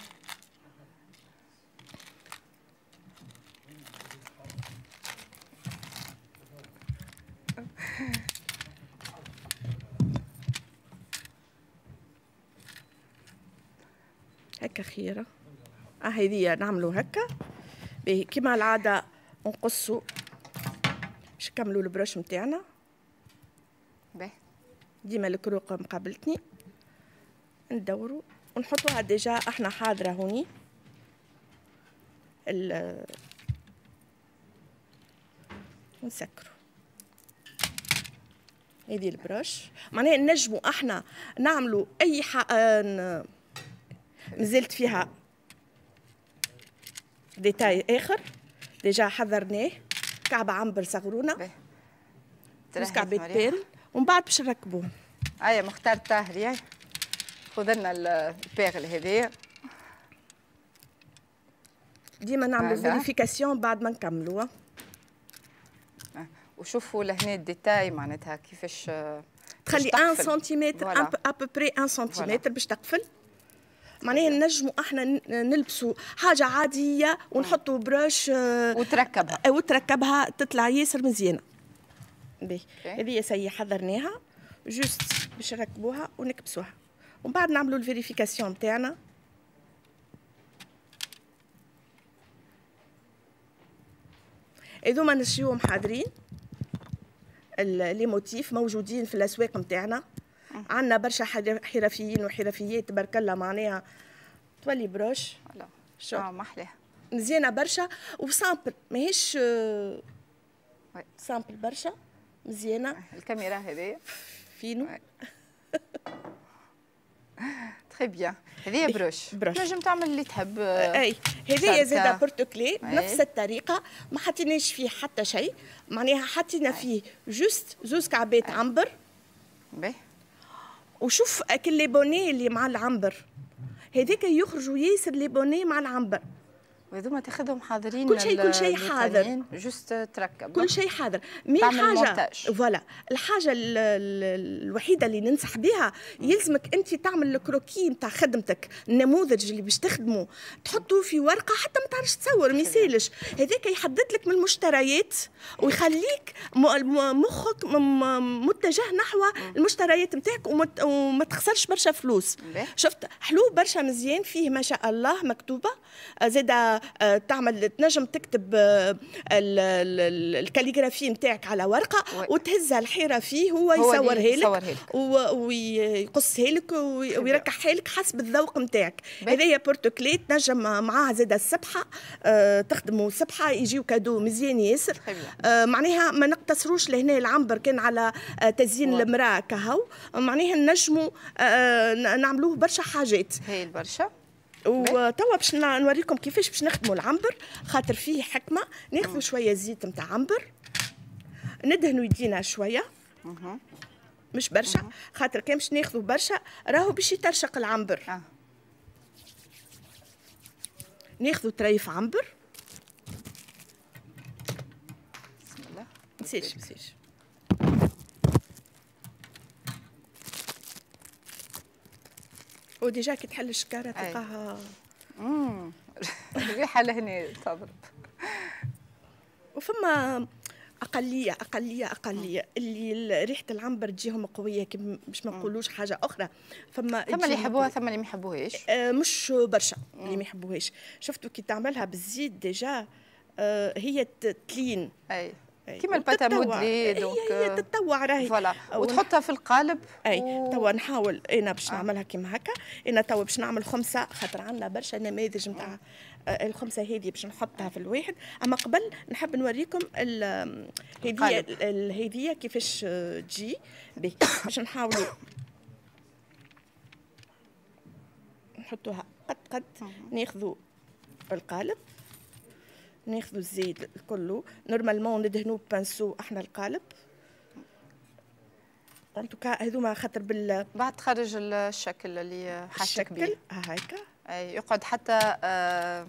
هكا خيرة. آه هذه نعملوا هكا. باهي كيما العادة نقصوا باش نكملوا ال broche نتاعنا باهي ديما ال croquis مقابلتني. ندوروا ونحطوها ديجا إحنا حاضرة هوني. ال ونسكروا هذه ال broche. معناها نجموا إحنا نعملوا أي ح... مازلت فيها détail آخر. déjà حضرناه. كعبة عنبر صغرونه ترحب كعبة. perle ومن بعد باش نركبوهم ايا مختار طاهري هاي. خذ لنا ال perle هذايا ديما نعملوا voilà. vérification بعد ما نكملوا آه. وشوفوا لهنا ال détail معناتها كيفاش آه، تخلي باش 1 تقفل. سنتيمتر. à peu près 1 سنتيمتر باش تقفل. معناها نجموا إحنا نلبسوا حاجة عادية ونحطوا broche آه، وتركبها. آه، وتركبها تطلع ياسر مزيانة. باهي. هذه c'est حضرناها. juste باش نركبوها ونكبسوها. ومن بعد نعملوا ال vérification نتاعنا. هذوما نشريوهم حاضرين. les motifs موجودين في الأسواق نتاعنا. عندنا برشا حر- حرفيين وحرفيات تبارك الله معناها تولي broche. شو؟ آه محلاه مزيانة برشا. و simple ماهيش آه،. simple برشا مزيانة. الكاميرا هذه فينو؟ très bien هذه broche. broche. تنجم تعمل اللي تحب. أي. هذه. زادة porte-clé بنفس أي. الطريقة. ما حطيناش فيه حتى شيء. معناها حطينا فيه juste زوز كعبات عنبر. باهي. وشوف أكل لي بوني اللي مع العنبر. هذاك يخرجوا ياسر لي بوني مع العنبر. وهذوما تاخذهم حاضرين كل شيء- كل شيء الإيطاليين، juste تركب. كل شيء حاضر. mais حاجة. voilà الحاجة ال- ال- الوحيدة اللي ننصح بها يلزمك أنت تعمل ال croquis نتاع خدمتك النموذج اللي باش تخدمه تحطه في ورقة حتى ما تعرفش تصور ما يسالش هذاك يحدد لك من المشتريات ويخليك مخك متجه نحو المشتريات نتاعك وما تخسرش برشا فلوس. شفت؟ حلو برشا مزيان فيه ما شاء الله مكتوبة. آه، زاده آه، تعمل تنجم تكتب آه، ال- ال- ال- الكاليغرافي نتاعك على ورقة. وتهزها الحيرة فيه هو هو يصورها لك ويقصها لك وي- ويركحها لك حسب الذوق نتاعك. هذايا بورتوكلي تنجم معاها زادة السبحه آه، تخدموا سبحة يجيو كادو مزيان ياسر. معناها ما نقتصروش لهنا العنبر كان على تزيين. المرأة كهو. معناها نجموا نعملوه برشا حاجات. هاي البرشا. وتوا باش نوريكم كيفاش باش نخدموا العنبر. خاطر فيه حكمة. ناخذوا شوية زيت نتاع عنبر. ندهنوا يدينا شوية. مش برشا. خاطر كان باش ناخذوا برشا. راهو باش يترشق العنبر. آه. ناخذوا طريف عنبر. بسم الله. نسيش نسيش وديجا كي تحل الشكارة. تلقاها. الريحه (laughs) لهنا تضرب. وفما أقلية أقلية أقلية اللي ال- ريحة العنبر تجيهم قوية كي باش ما نقولوش حاجة أخرى. فما ثم اللي يحبوها. ثم اللي ما يحبوهاش. آه، مش برشا اللي ما يحبوهاش. شفتوا كي تعملها بالزيت déjà آه، هي تلين. أي. كيما ال pâte à. modeler donc هي تطوع راهي. voilà. وتحطها في القالب أي و- توا نحاول إنا باش نعملها كيما هكا. إنا توا باش نعمل خمسة خاطر عندنا برشا نماذج نتاع آه، الخمسة هذه باش نحطها في الواحد. أما قبل نحب نوريكم ال- هذه قالب. ال- هذه كيفاش آه، تجي. باش نحاولوا نحطوها قد قد ناخذوا القالب. ناخذوا الزيت كله. normalement ندهنوه pinceau إحنا القالب. en tout cas هذوما خاطر بال بعد تخرج الشكل اللي حاشتك به الشكل هيك. أي يقعد حتى آه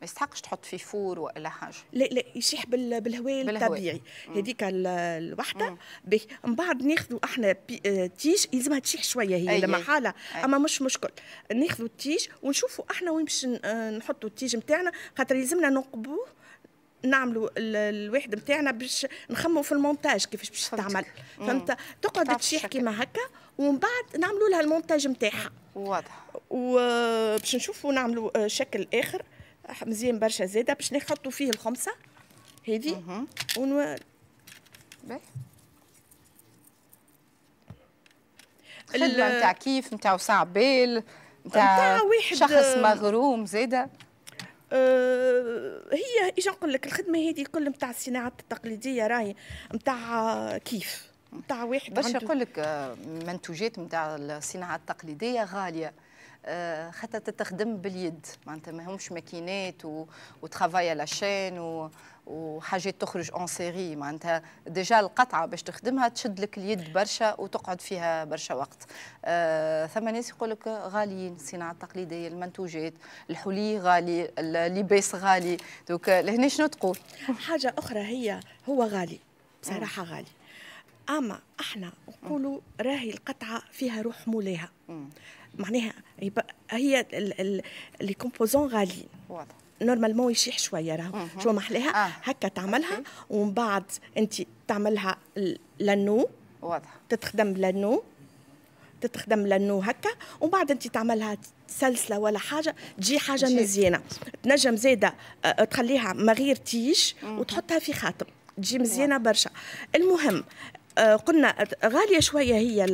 ما يستحقش تحط فيه four ولا حاجة. لا لا يشيح بال- بالهواء. الطبيعي. هذيك ال- الوحدة. باهي. من بعد ناخذوا أحنا آه، tige يلزمها تشيح شوية هي أي، لما أي. حاله أي. أما مش مشكل. ناخذوا ال tige ونشوفوا أحنا وين باش آه، نحطوا ال tige نتاعنا خاطر يلزمنا ننقبوه نعملوا ال- الواحد نتاعنا باش نخموا في المونتاج كيفاش باش. تعمل. فهمت؟ تقعد تشيح. كيما هكا ومن بعد نعملوا لها المونتاج نتاعها واضح. وباش نشوفوا نعملوا آه، شكل آخر. مزيان برشا زاده باش نحطوا فيه الخمسة هذه ونو... باهي. خدمة نتاع كيف نتاع وسع بال نتاع واحد، شخص مغروم زاده آه، هي إيش نقول لك؟ الخدمة هذه كل نتاع الصناعات التقليدية راهي نتاع كيف. نتاع واحد باش يقول لك آه، منتوجات نتاع الصناعة التقليدية غالية. خاطر تتخدم باليد. معناتها ما همش ماكينات و... و travail à la chaîne و... وحاجات تخرج en série معناتها déjà القطعة باش تخدمها تشد لك اليد برشا وتقعد فيها برشا وقت. آه ثم ناس يقول لك غاليين الصناعة التقليدية المنتوجات الحلي غالي اللباس غالي. donc لهنا شنو تقول؟ حاجة أخرى هي هو غالي. بصراحة غالي. أما إحنا نقولوا راهي القطعة فيها روح مولاها. معناها يبقى هي les composants غاليين واضح. normalement يشيح شوية راهو شو محلاها آه. هكا تعملها ومن بعد انت تعملها l'anneau واضح. تتخدم l'anneau تتخدم l'anneau هكا ومن بعد انت تعملها سلسله ولا حاجة تجي حاجة. مزيانه تنجم زاده تخليها من غير tige وتحطها في خاتم تجي مزيانه برشا المهم قلنا غالية شوية هي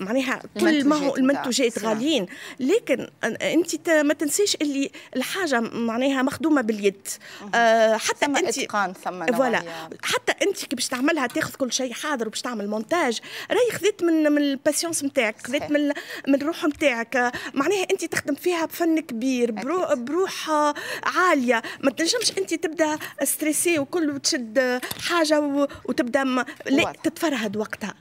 معناها كل ما هو المنتوجات غاليين لكن أنت ما تنسيش اللي الحاجة معناها مخدومة باليد آه، حتى ثم أنت إتقان ثم voilà نوعية. حتى أنت كي باش تعملها تاخذ كل شيء حاضر وباش تعمل مونتاج راهي خذيت من من ال patience نتاعك خذيت. من من الروح نتاعك معناها أنت تخدم فيها بفن كبير برو. بروح آه، عالية ما تنجمش أنت تبدأ stressé وكل وتشد حاجة وتبدأ. تتفرهد وقتها؟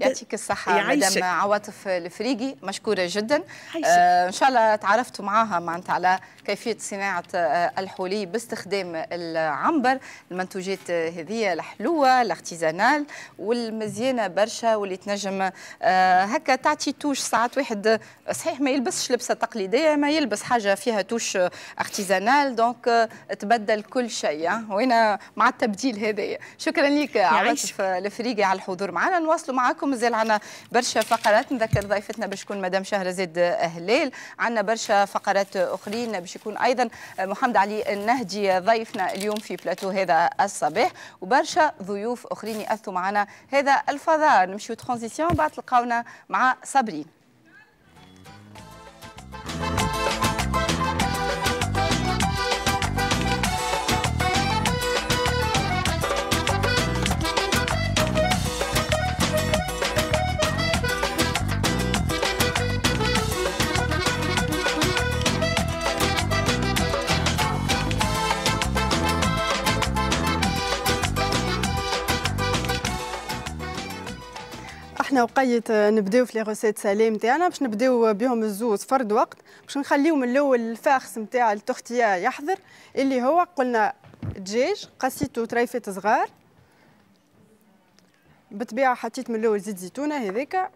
يعطيك الصحة. مدام عواطف الفريقي مشكورة جدا. آه إن شاء الله تعرفتوا معاها معناتها على كيفية صناعة آه الحلي باستخدام العنبر المنتوجات هذه الحلوة ال artisanale والمزيانة برشا واللي تنجم آه هكا تعطي touche ساعات واحد. صحيح ما يلبسش لبسة تقليدية ما يلبس حاجة فيها touche artisanale donc آه، تبدل كل شيء آه، وأنا مع التبديل هذايا. شكرا لك عواطف الفريقي على الحضور. معنا نواصلوا معكم مازال عنا برشا فقرات. نذكر ضيفتنا باش تكون مدام شهرزاد هلال. عنا برشا فقرات أخرين باش يكون أيضا محمد علي النهدي ضيفنا اليوم في بلاتو هذا الصباح. وبرشا ضيوف أخرين يأثوا معنا هذا الفضاء. نمشيو ترانزيسيون بعد تلقاونا مع صابرين. إحنا وقيت نبداو في les recettes salées نتاعنا باش نبداو بهم الزوز فرد وقت باش نخليو من الأول ال farce نتاع التورتيا يحضر اللي هو قلنا دجاج قسيتو طريفات صغار بالطبيعه حطيت من الأول زيت زيتونة هذاك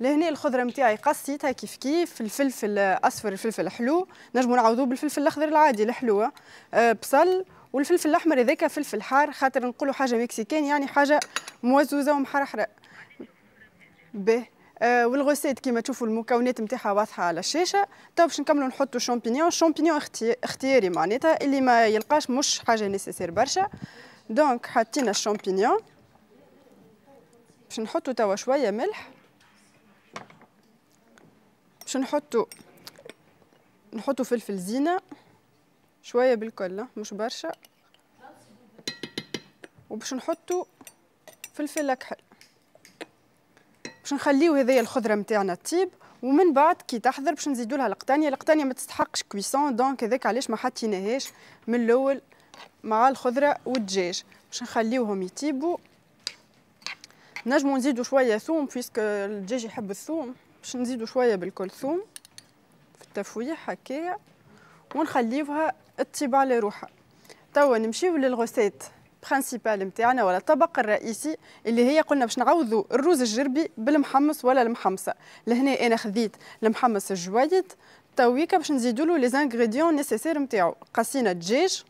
لهنا الخضرة نتاعي قصيتها كيف كيف الفلفل أصفر الفلفل حلو نجمو نعوضوه بالفلفل الأخضر العادي الحلوة أه بصل والفلفل الأحمر هذاك فلفل حار خاطر نقولوا حاجة mexicaine يعني حاجة موزوزة ومحرحرة. به. آه وال recette كيما تشوفوا المكونات نتاعها واضحة على الشاشة. تو باش نكملوا نحطوا champignon. champignon أختي... اختياري معناتها اللي ما يلقاش مش حاجة nécessaire برشا. donc حطينا الشامبينيون. باش نحطوا توا شوية ملح. باش نحطوا نحطوا فلفل زينة. شوية بالكل مش برشا. وباش نحطوا فلفل أكحل. باش نخليو هذيا الخضرة نتاعنا تطيب ومن بعد كي تحضر باش نزيدوا لها القطانية. القطانية ما تستحقش cuisson donc هذاك علاش ما حطيناهاش من الأول مع الخضرة والدجاج. باش نخليوهم يطيبوا. نجمو نزيدوا شوية ثوم puisque الدجاج يحب الثوم. باش نزيدوا شوية بالكل ثوم في التفويح هكايا ونخليوها تطيب على روحها. توا نمشيو لل recette principale نتاعنا ولا الطبق الرئيسي اللي هي قلنا باش نعوضوا الرز الجربي بالمحمص ولا المحمصة. لهنا أنا خذيت المحمص الجويد تويكا باش نزيدوا له les ingrédients nécessaires نتاعو قصينا دجاج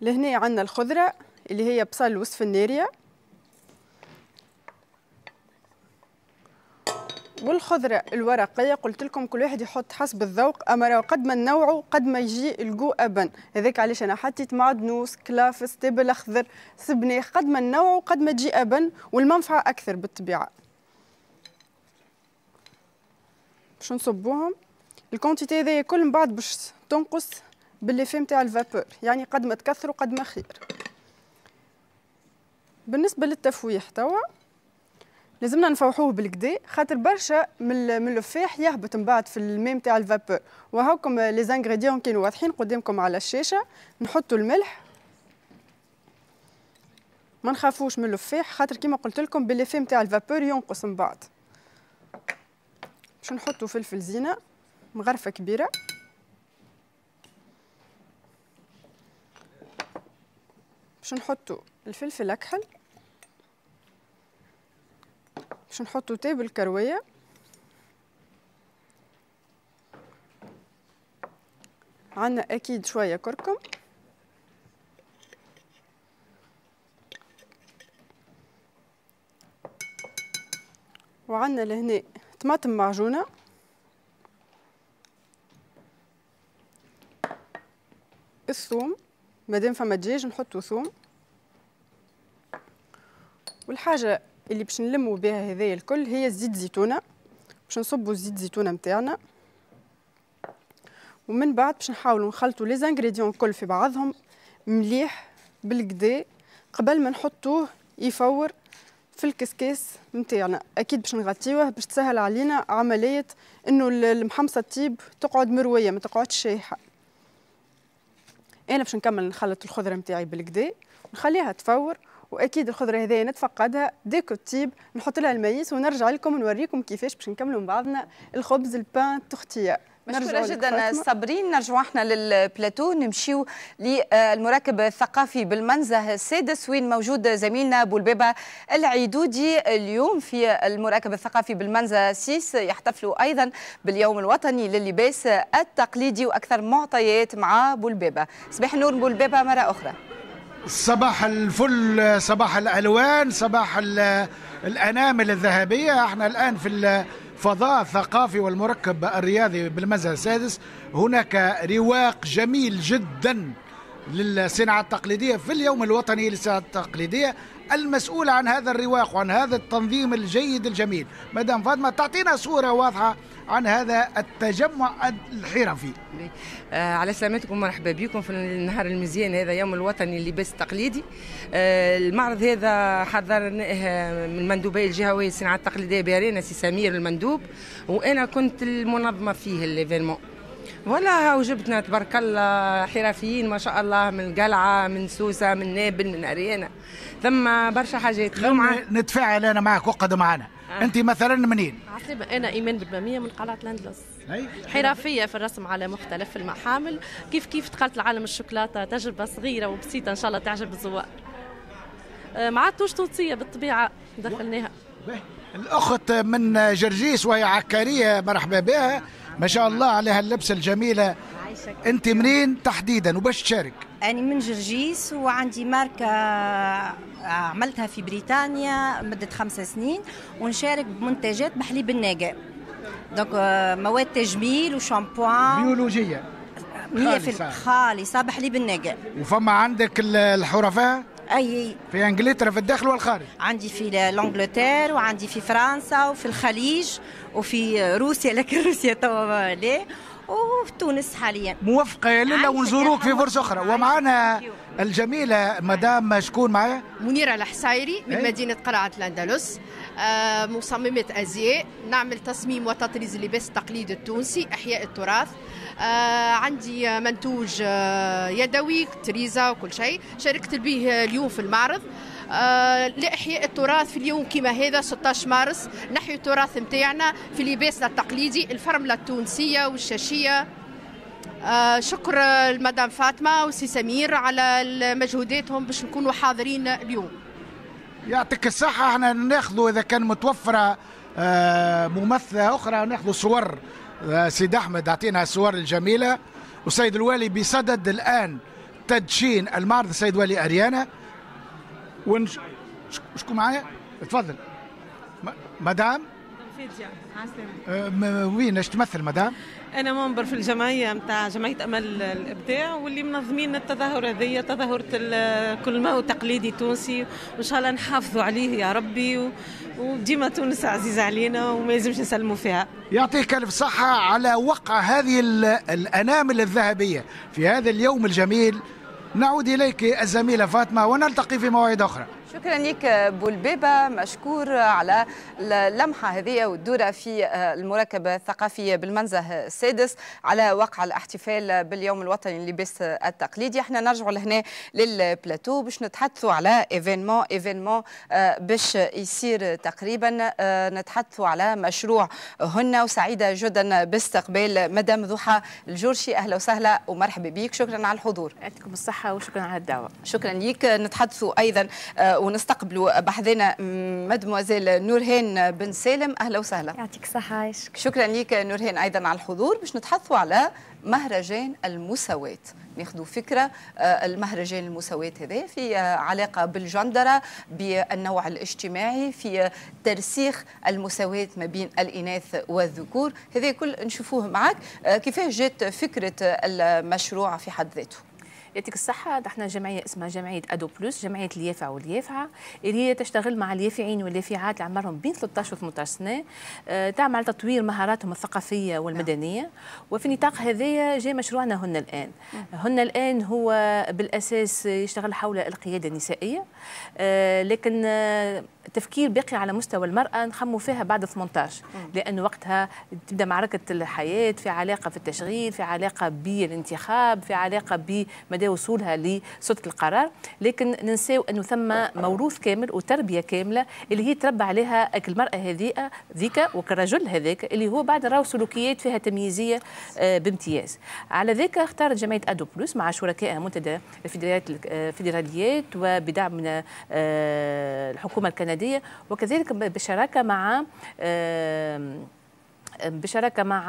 لهنا عندنا الخضرة اللي هي بصل وسفناريه والخضرة الورقية. قلت لكم كل واحد يحط حسب الذوق. أما راهو قد ما نوعوا قد ما يجي الجو أبن. هذاك علاش أنا حطيت معدنوس كلافس تبل أخضر سبناخ قد ما نوعوا قد ما تجي أبن والمنفعة أكثر بالطبيعة. باش نصبوهم؟ ال quantité هذايا كل من بعد باش تنقص ب l'effet نتاع ال vapeur. يعني قد ما تكثروا قد ما خير. بالنسبة للتفويح توا لازمنا نفوحوه بالقدا خاطر برشا من من الفاح يهبط من بعد في الماء نتاع ال vapeur. وهاكم les ingrédients كانوا واضحين قدامكم على الشاشة. نحطوا الملح. ما نخافوش من الفاح خاطر كيما قلت لكم ب l'effet نتاع ال vapeur ينقص من بعد. باش نحطوا فلفل زينة مغرفة كبيرة. باش نحطوا الفلفل أكحل. باش نحطو تاي بالكرويه عندنا أكيد شوية كركم. وعندنا لهنا طماطم معجونة. الثوم مادام فما دجاج نحطو ثوم. والحاجة اللي باش نلموا بها هذايا الكل هي زيت زيتونة. باش نصبوا زيت زيتونة نتاعنا ومن بعد باش نحاولوا نخلطوا لي زانغريديون الكل في بعضهم مليح بالكدا قبل ما نحطوه يفور في الكسكاس نتاعنا أكيد باش نغطيوه باش تسهل علينا عملية انه المحمصة تطيب تقعد مروية ما تقعدش شايحة. أنا باش نكمل نخلط الخضرة نتاعي بالكدا ونخليها تفور وأكيد الخضرة هذه نتفقدها ديكو تطيب نحط لها الميس ونرجع لكم نوريكم كيفاش باش نكملوا من بعضنا الخبز البان التورتيه مشكورة جدا صابرين. نرجعوا إحنا للبلاتو. نمشيو للمراكب الثقافي بالمنزه السادس وين موجود زميلنا بولبابة العيدودي. اليوم في المراكب الثقافي بالمنزه سيس يحتفلوا أيضا باليوم الوطني لللباس التقليدي وأكثر معطيات مع بولبابة صباح النور بولبابة مرة أخرى. صباح الفل صباح الألوان صباح الانامل الذهبية. إحنا الآن في الفضاء الثقافي والمركب الرياضي بالمزه السادس. هناك رواق جميل جدا للصناعة التقليدية في اليوم الوطني للصناعة التقليدية. المسؤول عن هذا الرواق وعن هذا التنظيم الجيد الجميل. مدام فاطمة تعطينا صورة واضحة عن هذا التجمع الحرفي. آه على سلامتكم مرحبا بكم في النهار المزيان هذا يوم الوطني اللباس التقليدي. آه المعرض هذا حضرناه من مندوبي الجهوية الصناعة التقليدية بأريانة سي سمير المندوب وأنا كنت المنظمة فيه ال événement. ولا وجبتنا تبارك الله حرفيين ما شاء الله من القلعة من سوسة من نابل من أريانا ثم برشا حاجات نتفاعل أنا معك وقعد معنا آه. أنت مثلا منين؟ عصيبة أنا إيمان بالمامية من قلعة لاندلس. حرفية في الرسم على مختلف المحامل. كيف كيف دخلت لعالم الشوكولاتة؟ تجربة صغيرة وبسيطة إن شاء الله تعجب الزوار آه، مع توش تونسية بالطبيعة دخلناها. الأخت من جرجيس وهي عكارية مرحبا بها. ما شاء الله عليها اللبسة الجميلة. أنت منين؟ تحديدا وباش تشارك؟ أنا من جرجيس وعندي ماركة آه، عملتها في بريطانيا مدة خمس سنين ونشارك بمنتجات بحليب الناقة donc آه، مواد تجميل وشامبوان. بيولوجية. خالصة. خالصة بحليب الناقة وفما عندك الحرفاء؟ أي في إنجلترا في الداخل والخارج. عندي في l'Angleterre وعندي في فرنسا وفي الخليج وفي روسيا لكن (laughs) روسيا توا لا وفي تونس حاليا موفقة يا ليلى ونزوروك في فرصة أخرى. ومعنا الجميلة مدام شكون معايا؟ منيرة الحسايري من إيه؟ مدينة قلعة الأندلس. آه مصممة أزياء. نعمل تصميم وتطريز اللباس التقليدي التونسي إحياء التراث. عندي منتوج آه يدوي تريزا وكل شيء. شاركت به اليوم في المعرض. آه لإحياء التراث في اليوم كما هذا 16 مارس. نحيي التراث نتاعنا في لباسنا التقليدي الفرملة التونسية والشاشية. آه شكر المدام فاطمة وسي سمير على مجهوداتهم باش نكونوا حاضرين اليوم. يعطيك الصحة إحنا ناخذوا إذا كان متوفرة آه ممثلة أخرى ناخذوا صور. آه سيد أحمد أعطينا الصور الجميلة. وسيد الوالي بصدد الآن تدشين المعرض. السيد والي أريانا ونش... شكون معايا؟ تفضل. مدام؟ أه وين؟ إيش تمثل مدام؟ أنا منبر في الجمعية نتاع جمعية أمل الإبداع واللي منظمين التظاهر هذيا تظاهره كل ما هو تقليدي تونسي وإن شاء الله نحافظوا عليه يا ربي وديما تونس عزيزة علينا وما لازمش نسلموا فيها. يعطيك ألف صحة على وقع هذه الأنامل الذهبية. في هذا اليوم الجميل نعود إليك الزميلة فاطمة ونلتقي في مواعيد أخرى. شكرا لك بولبيبة مشكور على اللمحة هذه والدورة في المركب الثقافي بالمنزه السادس على وقع الاحتفال باليوم الوطني للباس التقليدي. إحنا نرجع لهنا للبلاتو باش نتحدثوا على événement. événement باش يصير تقريبا نتحدثوا على مشروع هن. وسعيدة جدا باستقبال مدام ضحى الجورشي. أهلا وسهلا ومرحبا بك. شكرا على الحضور. يعطيكم الصحة وشكرا على الدعوة. شكرا لك. نتحدثوا أيضا ونستقبلوا بحذنا مدموزيل نورهان بن سالم. أهلا وسهلا. يعطيك الصحه عايشك شكرا لك نورهان أيضا على الحضور. باش نتحدثوا على مهرجان المساواة. ناخذوا فكرة المهرجان المساواة هذا في علاقة بالجندرة بالنوع الاجتماعي في ترسيخ المساواة ما بين الإناث والذكور. هذا كل نشوفوه معك. كيفاش جات فكرة المشروع في حد ذاته؟ يعطيك الصحة. إحنا جمعية اسمها جمعية أدو بلوس جمعية اليافع واليافعة اللي هي تشتغل مع اليافعين واليافعات اللي عمرهم بين 13 و 18 سنة. آه، تعمل تطوير مهاراتهم الثقافية والمدنية. وفي نطاق هذايا جاء مشروعنا هن الآن. هن الآن هو بالأساس يشتغل حول القيادة النسائية. آه، لكن آه، التفكير باقي على مستوى المرأة نخموا فيها بعد 18 لأن وقتها تبدأ معركة الحياة في علاقة في التشغيل في علاقة بالانتخاب في علاقة بمدى وصولها لسلطة القرار. لكن ننساو أنه ثم موروث كامل وتربية كاملة اللي هي تربى عليها المرأة هذيك ذيك وكرجل هذاك اللي هو بعد راهو سلوكيات فيها تمييزية آه، بامتياز. على ذاك اختارت جمعية أدو بلوس مع شركائها منتدى الفيدراليات الفيدراليات وبدعم من آه، الحكومة الكندية وكذلك بشراكة مع بشراكة مع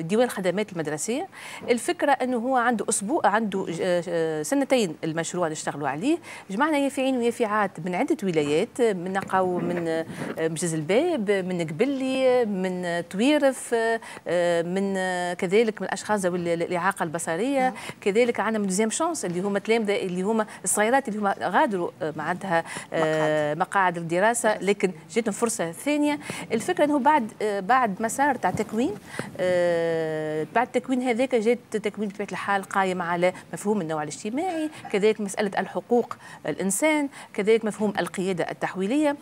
ديوان الخدمات المدرسيه الفكرة إنه هو عنده أسبوع عنده ج- ج- سنتين المشروع اللي اشتغلوا عليه. جمعنا يافعين ويافعات من عدة ولايات من نقاو من مجز الباب من قبلي من تويرف من كذلك من الأشخاص ذوي الإعاقة البصرية. كذلك عندنا من دوزيام شانس اللي هما تلامذة اللي هما الصغيرات اللي هما غادروا معناتها مقاعد الدراسة. لكن جاتهم فرصة ثانية. الفكرة إنه بعد بعد مسار تاع تكوين آه، بعد التكوين هذاك جات تكوين بطبيعة الحال قايم على مفهوم النوع الاجتماعي كذلك مسألة الحقوق الإنسان كذلك مفهوم القيادة التحويلية.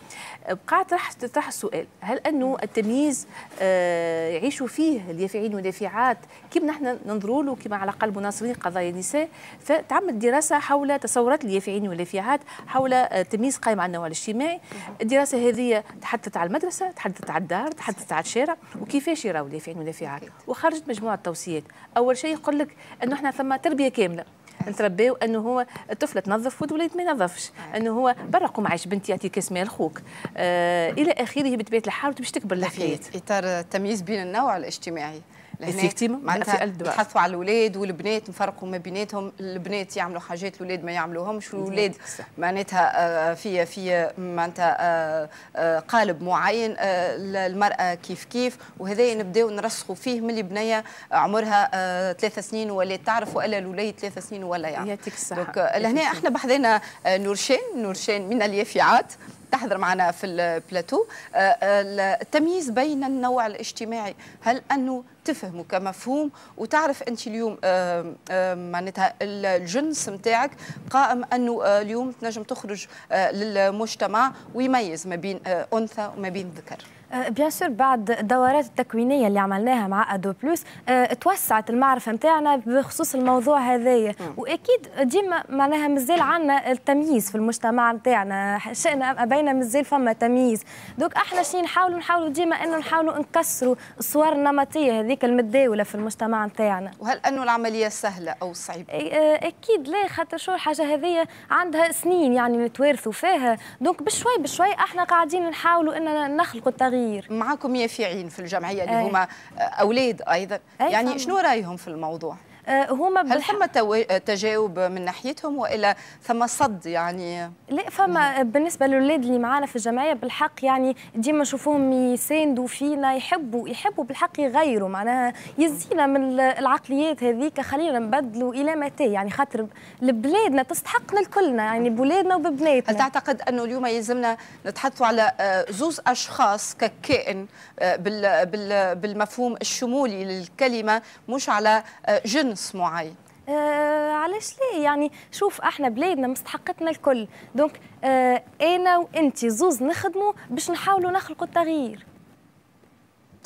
بقى طرح تطرح السؤال هل أنه التمييز آه، يعيشوا فيه اليافعين واليافعات كيف نحن ننظروا له كما على الاقل مناصرين قضايا النساء؟ فتعمل دراسة حول تصورات اليافعين واليافعات حول آه، تمييز قائم على النوع الاجتماعي. الدراسة هذه تحدثت على المدرسة تحدثت على الدار تحدثت على الشارع وكيفاش يراو اليافعين واليافعات وخرجت مجموعة توصيات. أول شيء يقول لك إنه إحنا ثم تربية كاملة. نتربيو إنه هو الطفله تنظف والولد ما ينظفش. إنه هو برا قوم عايش بنتي يعطيك اسمها لخوك آه إلى آخره بطبيعه الحال باش تكبر الحياة. في إطار التمييز بين النوع الاجتماعي. في معناتها. يحثوا على الاولاد والبنات نفرقوا ما بيناتهم. البنات يعملوا حاجات الاولاد ما يعملوهمش. والاولاد معناتها آه، في في معناتها آه، آه، قالب معين المراه كيف كيف. وهذا نبداو نرسخوا فيه من اللي بنيه عمرها ثلاث سنين ولا تعرف وألا الوليد ثلاث سنين ولا يعني يعطيك آه، لهنا إحنا بحذنا آه، نورشين نورشين من اليافعات. تحضر معنا في البلاتو. آه، آه، التمييز بين النوع الاجتماعي هل أنه تفهموا كمفهوم؟ وتعرف أنت اليوم آه، معناتها الجنس نتاعك قائم أنه اليوم تنجم تخرج للمجتمع ويميز ما بين أنثى وما بين ذكر. bien sûr بعد الدورات التكوينية اللي عملناها مع Ado Plus أه توسعت المعرفة نتاعنا بخصوص الموضوع هذايا. وأكيد ديما معناها مازال عندنا التمييز في المجتمع نتاعنا شئنا ام ابينا مازال فما تمييز. donc إحنا شنو نحاولوا؟ نحاولوا ديما إنه نحاولوا نكسروا الصور النمطية هذيك المتداولة في المجتمع نتاعنا وهل انه العملية سهلة أو صعيبة؟ أه أكيد لا خاطر شو الحاجة هذيا عندها سنين يعني نتوارثوا فيها. donc بشوي بشوي إحنا قاعدين نحاولوا إننا نخلقوا التغيير معاكم يافعين في الجمعية اللي. هما آه، أولاد أيضا يعني. شنو رأيهم في الموضوع هما هل ثم تو- تجاوب من ناحيتهم والا ثم صد يعني؟ لا فما بالنسبة للاولاد اللي معانا في الجمعية بالحق يعني ديما نشوفوهم يساندوا فينا يحبوا يحبوا بالحق يغيروا معناها يزينا من العقليات هذيك خلينا نبدلوا إلى متى يعني خاطر بلادنا تستحقنا الكلنا يعني بولادنا وببناتنا. هل تعتقد أنه اليوم يلزمنا نتحدثوا على آه، زوز أشخاص ككائن آه، بال- بال- بالمفهوم الشمولي للكلمة مش على آه، جنس معين. آه علاش لا يعني شوف إحنا بلادنا مستحقتنا الكل. دونك آه أنا وانت زوز نخدموا باش نحاولوا نخلقوا التغيير.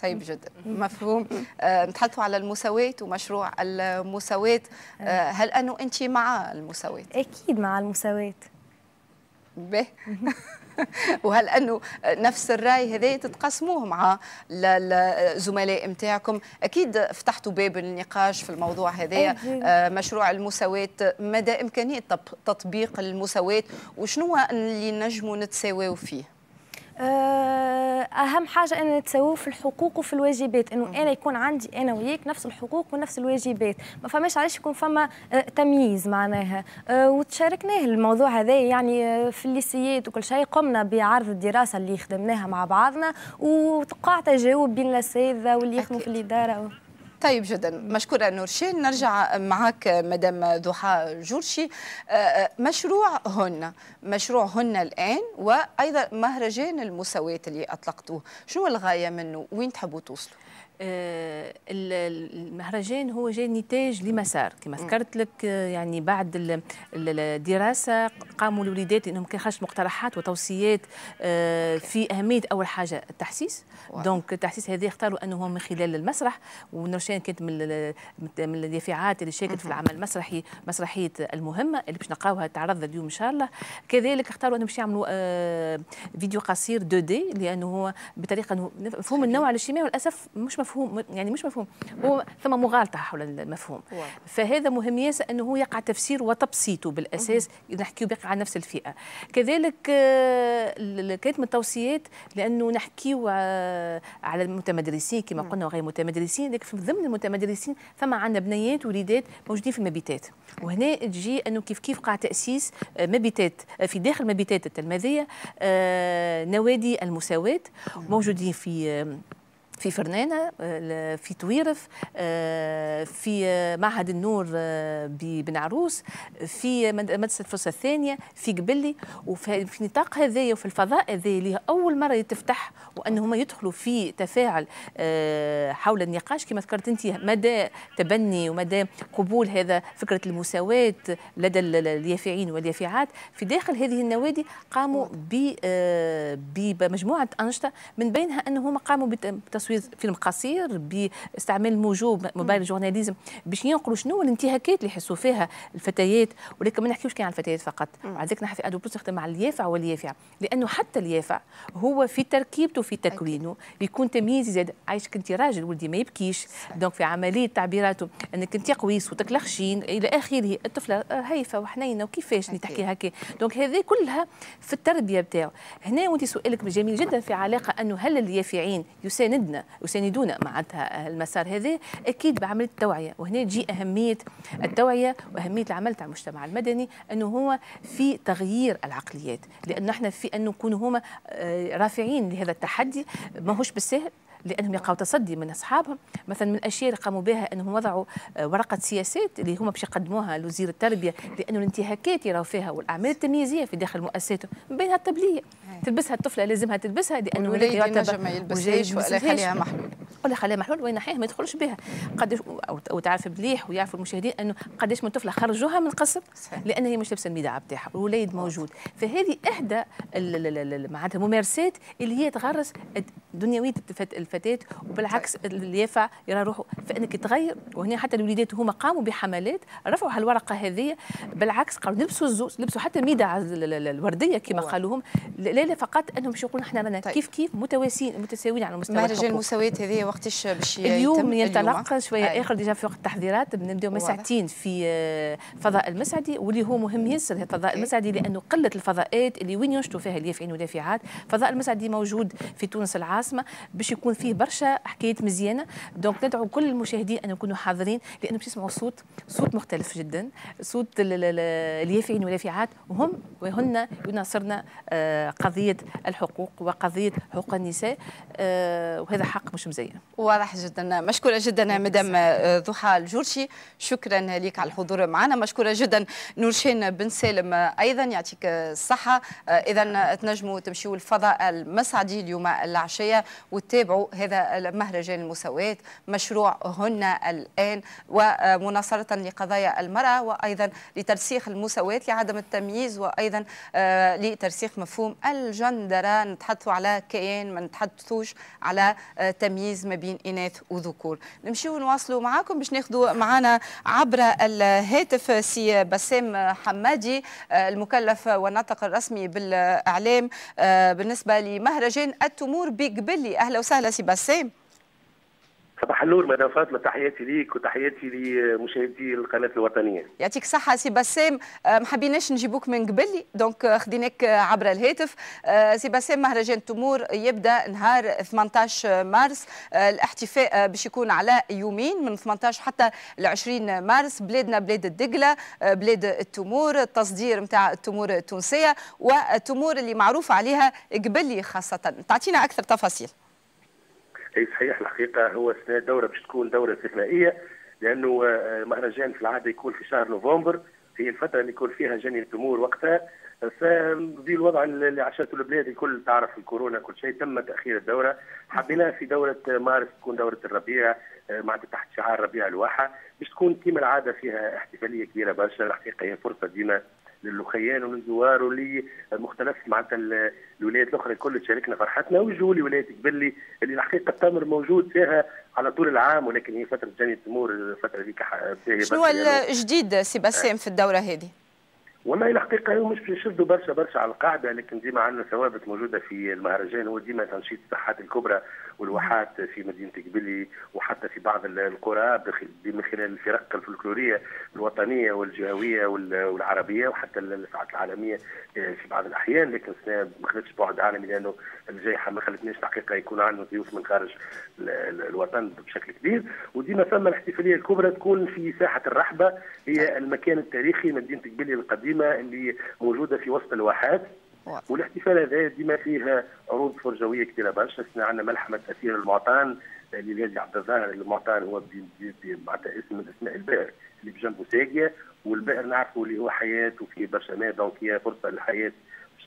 طيب جدا. مفهوم. آه، نتحدثوا على المساواة ومشروع المساواة. آه، هل أنه أنت مع المساواة؟ أكيد مع المساواة. به. (laughs) وهل أنه نفس الرأي هذا تتقاسموه مع الزملاء نتاعكم أكيد فتحتوا باب النقاش في الموضوع هذا. آه، مشروع المساواة مدى إمكانية تط- تطبيق المساواة وشنو اللي نجموا نتساواو فيه؟ أهم حاجة إن نتساووا في الحقوق وفي الواجبات إنه أنا يكون عندي أنا وياك نفس الحقوق ونفس الواجبات. ما فماش علاش يكون فما آه، تمييز معناها. آه، وتشاركناه الموضوع هذا يعني آه، في الليسيات وكل شيء قمنا بعرض الدراسة اللي خدمناها مع بعضنا وتقع تجاوب بين الاساتذه واللي يخدموا في الإدارة. طيب جدا. مشكورة نورشين نرجع معك مدام ضحى جورشي. آه، آه، مشروع هن. مشروع هن الآن وأيضا مهرجان المساواة اللي أطلقتوه شنو الغاية منه؟ وين تحبوا توصلوا؟ المهرجان هو جاي نتاج لمسار. كما ذكرت لك آه، يعني بعد ال- ال- الدراسة قاموا الوليدات إنهم كان خرجت مقترحات وتوصيات آه، في أهمية أول حاجة التحسيس. دونك التحسيس هذا اختاروا انه هو من خلال المسرح. ونرشان كانت من من الدافعات اللي شاركت في العمل المسرحي مسرحية المهمة اللي باش نلقاوها تعرض اليوم إن شاء الله. كذلك اختاروا أنهم باش يعملوا آه، فيديو قصير 2 دي لأنه هو بطريقة مفهوم النوع الاجتماعي. للاسف مش مفهوم يعني مش مفهوم هو ثم مغالطة حول المفهوم. فهذا مهم ياسر أنه هو يقع تفسيره وتبسيطه بالأساس نحكيو بقى عن نفس الفئة. كذلك آه، كانت من التوصيات لأنه نحكيو آه، على المتمدرسين كما قلنا وغير المتمدرسين لكن في ضمن المتمدرسين ثم عندنا بنيات ووليدات موجودين في المبيتات. وهنا تجي أنه كيف كيف قاع تأسيس آه، مبيتات في داخل المبيتات التلميذية آه، نوادي المساواة موجودين في في فرنانة آه، في تويرف آه، في آه، معهد النور ببن عروس في مد- مدرسة الفرصة الثانية في قبلي وفي في نطاق هذايا وفي الفضاء هذايا اللي أول مرة تفتح وأن هم يدخلوا في تفاعل حول النقاش. كما ذكرت أنت مدى تبني ومدى قبول هذا فكرة المساواة لدى ال- ال- اليافعين واليافعات. في داخل هذه النوادي قاموا ب- بمجموعة أنشطة من بينها أنهم قاموا بت- بتصوير فيلم قصير باستعمال MoJo mobile journalism باش ينقلوا شنو الانتهاكات اللي يحسوا فيها الفتيات ولكن ما نحكيوش كان على الفتيات فقط. على ذلك نحن في Ado Plus نخدم مع اليافع واليافع لأنه حتى اليافع هو في تركيبته في تكوينه. يكون تمييز زاد. عايشك انت راجل ولدي ما يبكيش. donc في عملية تعبيراته أنك انت قوي صوتك لخشين إلى آخره الطفلة هايفة وحنينة وكيفاش تحكي هكا. donc هذه كلها في التربية بتاعه. هنا وانت سؤالك جميل جدا في علاقة أنه هل اليافعين يساندنا يساندونا معناتها المسار هذا أكيد بعمليه التوعية. وهنا تجي أهمية التوعية وأهمية العمل تاع المجتمع المدني إنه هو في تغيير العقليات. لأنه إحنا في أن نكونوا هما آه، رافعين لهذا التحدي ماهوش بالسهل. لأنهم يلقاو تصدي من أصحابهم. مثلا من الاشياء اللي قاموا بها أنهم وضعوا آه، ورقة سياسات اللي هما باش يقدموها لوزير التربية لأنه الانتهاكات يراو فيها والأعمال التمييزية في داخل مؤسساتهم من بينها التبلية. تلبسها الطفلة لازمها تلبسها لأنه اللي يعتبر ما يلبسهاش ولا. يخليها محلول. ولا خليها محلول وين نحيه ما يدخلش بها. قداش أو أو تعرف مليح ويعرفوا المشاهدين أنه قداش من طفلة خرجوها من قصر لأن هي مش لابسة الميداع بتاعها والوليد موجود. فهذه إحدى ال- ال- ال- ال- معناتها الممارسات اللي هي تغرس دنيوية الفتاه وبالعكس اليافع يرى روحه فإنك تغير وهنا حتى الوليدات هما قاموا بحملات رفعوا هالورقة هذه. بالعكس قالوا لبسوا الزوز لبسوا حتى الميداع ال- ال- ال- الوردية كما قالوا هم لا لا فقط أنهم باش يقولوا إحنا رانا كيف كيف متواسين متساويين على مستوى مهرجان الحقوق. المساواة هذه وقتاش باش اليوم ينطلق شوية أي. آخر ديجا في وقت التحضيرات بنبداو من واضح. ساعتين في آه، فضاء المسعدي واللي هو مهم ياسر الفضاء المسعدي لأنه قلة الفضاءات اللي وين ينشطوا فيها اليافعين واليافعات فضاء المسعدي موجود في تونس العاصمة باش يكون فيه برشا حكايات مزيانة. دونك ندعو كل المشاهدين أن يكونوا حاضرين لأنه باش يسمعوا صوت صوت مختلف جدا صوت ال- ال- ال- اليافعين واليافعات. وهم وهن يناصرنا آه، قضية الحقوق وقضية حقوق النساء آه، وهذا حق مش مزين. واضح جدا. مشكورة جدا مدام آه، ضحى الجورشي. شكرا لك على الحضور معنا. مشكورة جدا نورشين بن سالم أيضا يعطيك الصحة. إذا تنجموا تمشيوا الفضاء المسعدي اليوم العشية وتتابعوا هذا المهرجان المساواة. مشروع هن الآن ومناصرة لقضايا المرأة وأيضا لترسيخ المساواة لعدم التمييز وأيضا آه، لترسيخ مفهوم الجندرة نتحدثوا على كيان ما نتحدثوش على آه، تمييز ما بين إناث وذكور. نمشيو نواصلوا معاكم باش ناخذوا معنا عبر الهاتف سي بسام حمادي آه، المكلف والناطق الرسمي بالإعلام بالنسبة لمهرجان التمور بقبلي أهلا وسهلا سي بسام صباح النور مدام فاطمة. تحياتي ليك وتحياتي لمشاهدي القناة الوطنية. يعطيك صحة سي بسام. آه، ما حبيناش نجيبوك من قبل donc آه، خديناك آه، عبر الهاتف. سي بسام مهرجان تمور يبدأ نهار 18 مارس. الاحتفاء باش يكون على يومين من 18 حتى ل 20 مارس. بلادنا بلاد الدقلة آه، بلاد التمور التصدير نتاع التمور التونسية والتمور اللي معروف عليها قبلي خاصة. تعطينا أكثر تفاصيل. هي صحيح الحقيقة هو السنة الدوره باش تكون دورة استثنائية لأنه آه، مهرجان في العادة يكون في شهر نوفمبر هي الفترة اللي يكون فيها جني التمور وقتها. فدي الوضع اللي عاشته البلاد الكل تعرف الكورونا كل شيء تم تأخير الدورة. حبينا في دورة مارس تكون دورة الربيع آه، معناتها تحت شعار ربيع الواحة باش تكون كما العادة فيها احتفالية كبيرة برشا. الحقيقة هي فرصة ديما للخيان وللزوار ولمختلف معناتها الولايات الأخرى الكل تشاركنا فرحتنا ويجوا لولايه قبلي اللي الحقيقة التمر موجود فيها على طول العام ولكن هي فترة جني التمور الفترة هذيك شنو الجديد سي بسام في الدورة هذه؟ والله الحقيقة هو مش باش يشدوا برشا برشا على القاعدة لكن ديما عندنا ثوابت موجودة في المهرجان هو ديما تنشيط الساحات الكبرى والواحات في مدينة قبلي وحتى في بعض القرى من خلال الفرق الفلكلوريه الوطنية والجهوية والعربية وحتى الساعات العالمية آه، في بعض الأحيان. لكن السنة ما خلتش بعد عالمي لأنه الجائحة ما خلتناش الحقيقة يكون عندنا ضيوف من خارج الوطن بشكل كبير. وديما ثم الاحتفالية الكبرى تكون في ساحة الرحبة هي المكان التاريخي مدينة قبلي القديمة اللي موجودة في وسط الواحات. والاحتفال هذا ديما فيه عروض فرجوية كثيرة برشا. إحنا عندنا ملحمه اسير المعطان للهادي عبد الظاهر. المعطان هو معناتها اسم من اسماء البئر اللي بجنبه ساقيه والبئر نعرفوا اللي هو حياة وفيه برشا ماء دونك هي فرصة للحياة.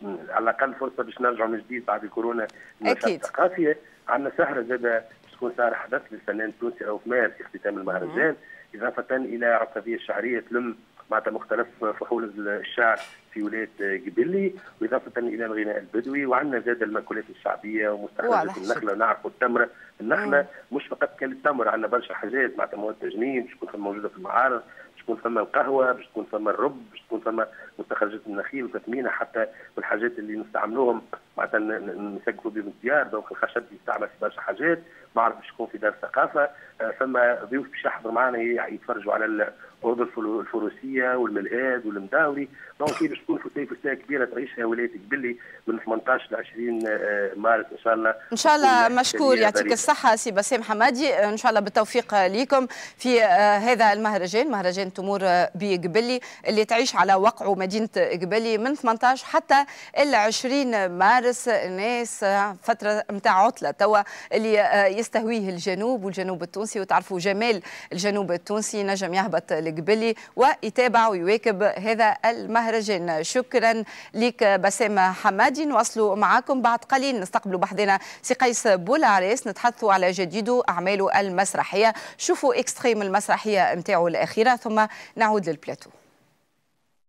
على الأقل فرصة باش نرجعوا من جديد بعد الكورونا. أكيد. الثقافيه عندنا سهرة زادة تكون سهرة حدث للفنان التونسي أو مار في اختتام المهرجان. إضافة إلى عصبيه الشعرية تلم معناتها مختلف فحول الشعر في ولاية قبلي واضافه إلى الغناء البدوي وعندنا زاد المأكولات الشعبية ومستخرجات النخلة نعرفوا التمره النخلة مش فقط كان التمر عندنا برشا حاجات معناتها مواد تجنيد باش تكون موجودة في المعارض باش تكون فما القهوة باش تكون فما الرب باش تكون فما مستخرجات النخيل وتثمينها حتى والحاجات اللي نستعملوهم معناتها نسقفوا بهم الديار دونك الخشب يستعمل في برشا حاجات ما عرف باش يكون في دار ثقافة. آه، فما ضيوف باش يحضروا معنا يتفرجوا على العروض الفروسية والملهاد والمداوري. donc باش تكون فتاة كبيرة تعيشها ولايه قبلي من 18 ل 20 آه، مارس إن شاء الله. إن شاء الله مشكور. يعطيك الصحة سي بسام حمادي. آه، إن شاء الله بالتوفيق لكم في هذا المهرجان مهرجان تمور بقبلي اللي تعيش على وقعه مدينة قبلي من 18 حتى ال 20 مارس الناس فترة نتاع عطلة توا اللي يستهويه الجنوب والجنوب التونسي. وتعرفوا جمال الجنوب التونسي نجم يهبط القبلي ويتابع ويواكب هذا المهرجان شكرا لك بسام حمادي. نواصلوا معكم بعد قليل. نستقبلوا بحذنا سي قيس بولعريس. نتحدثوا على جديده أعماله المسرحية. شوفوا extrait م المسرحية نتاعو الأخيرة ثم نعود للبلاتو.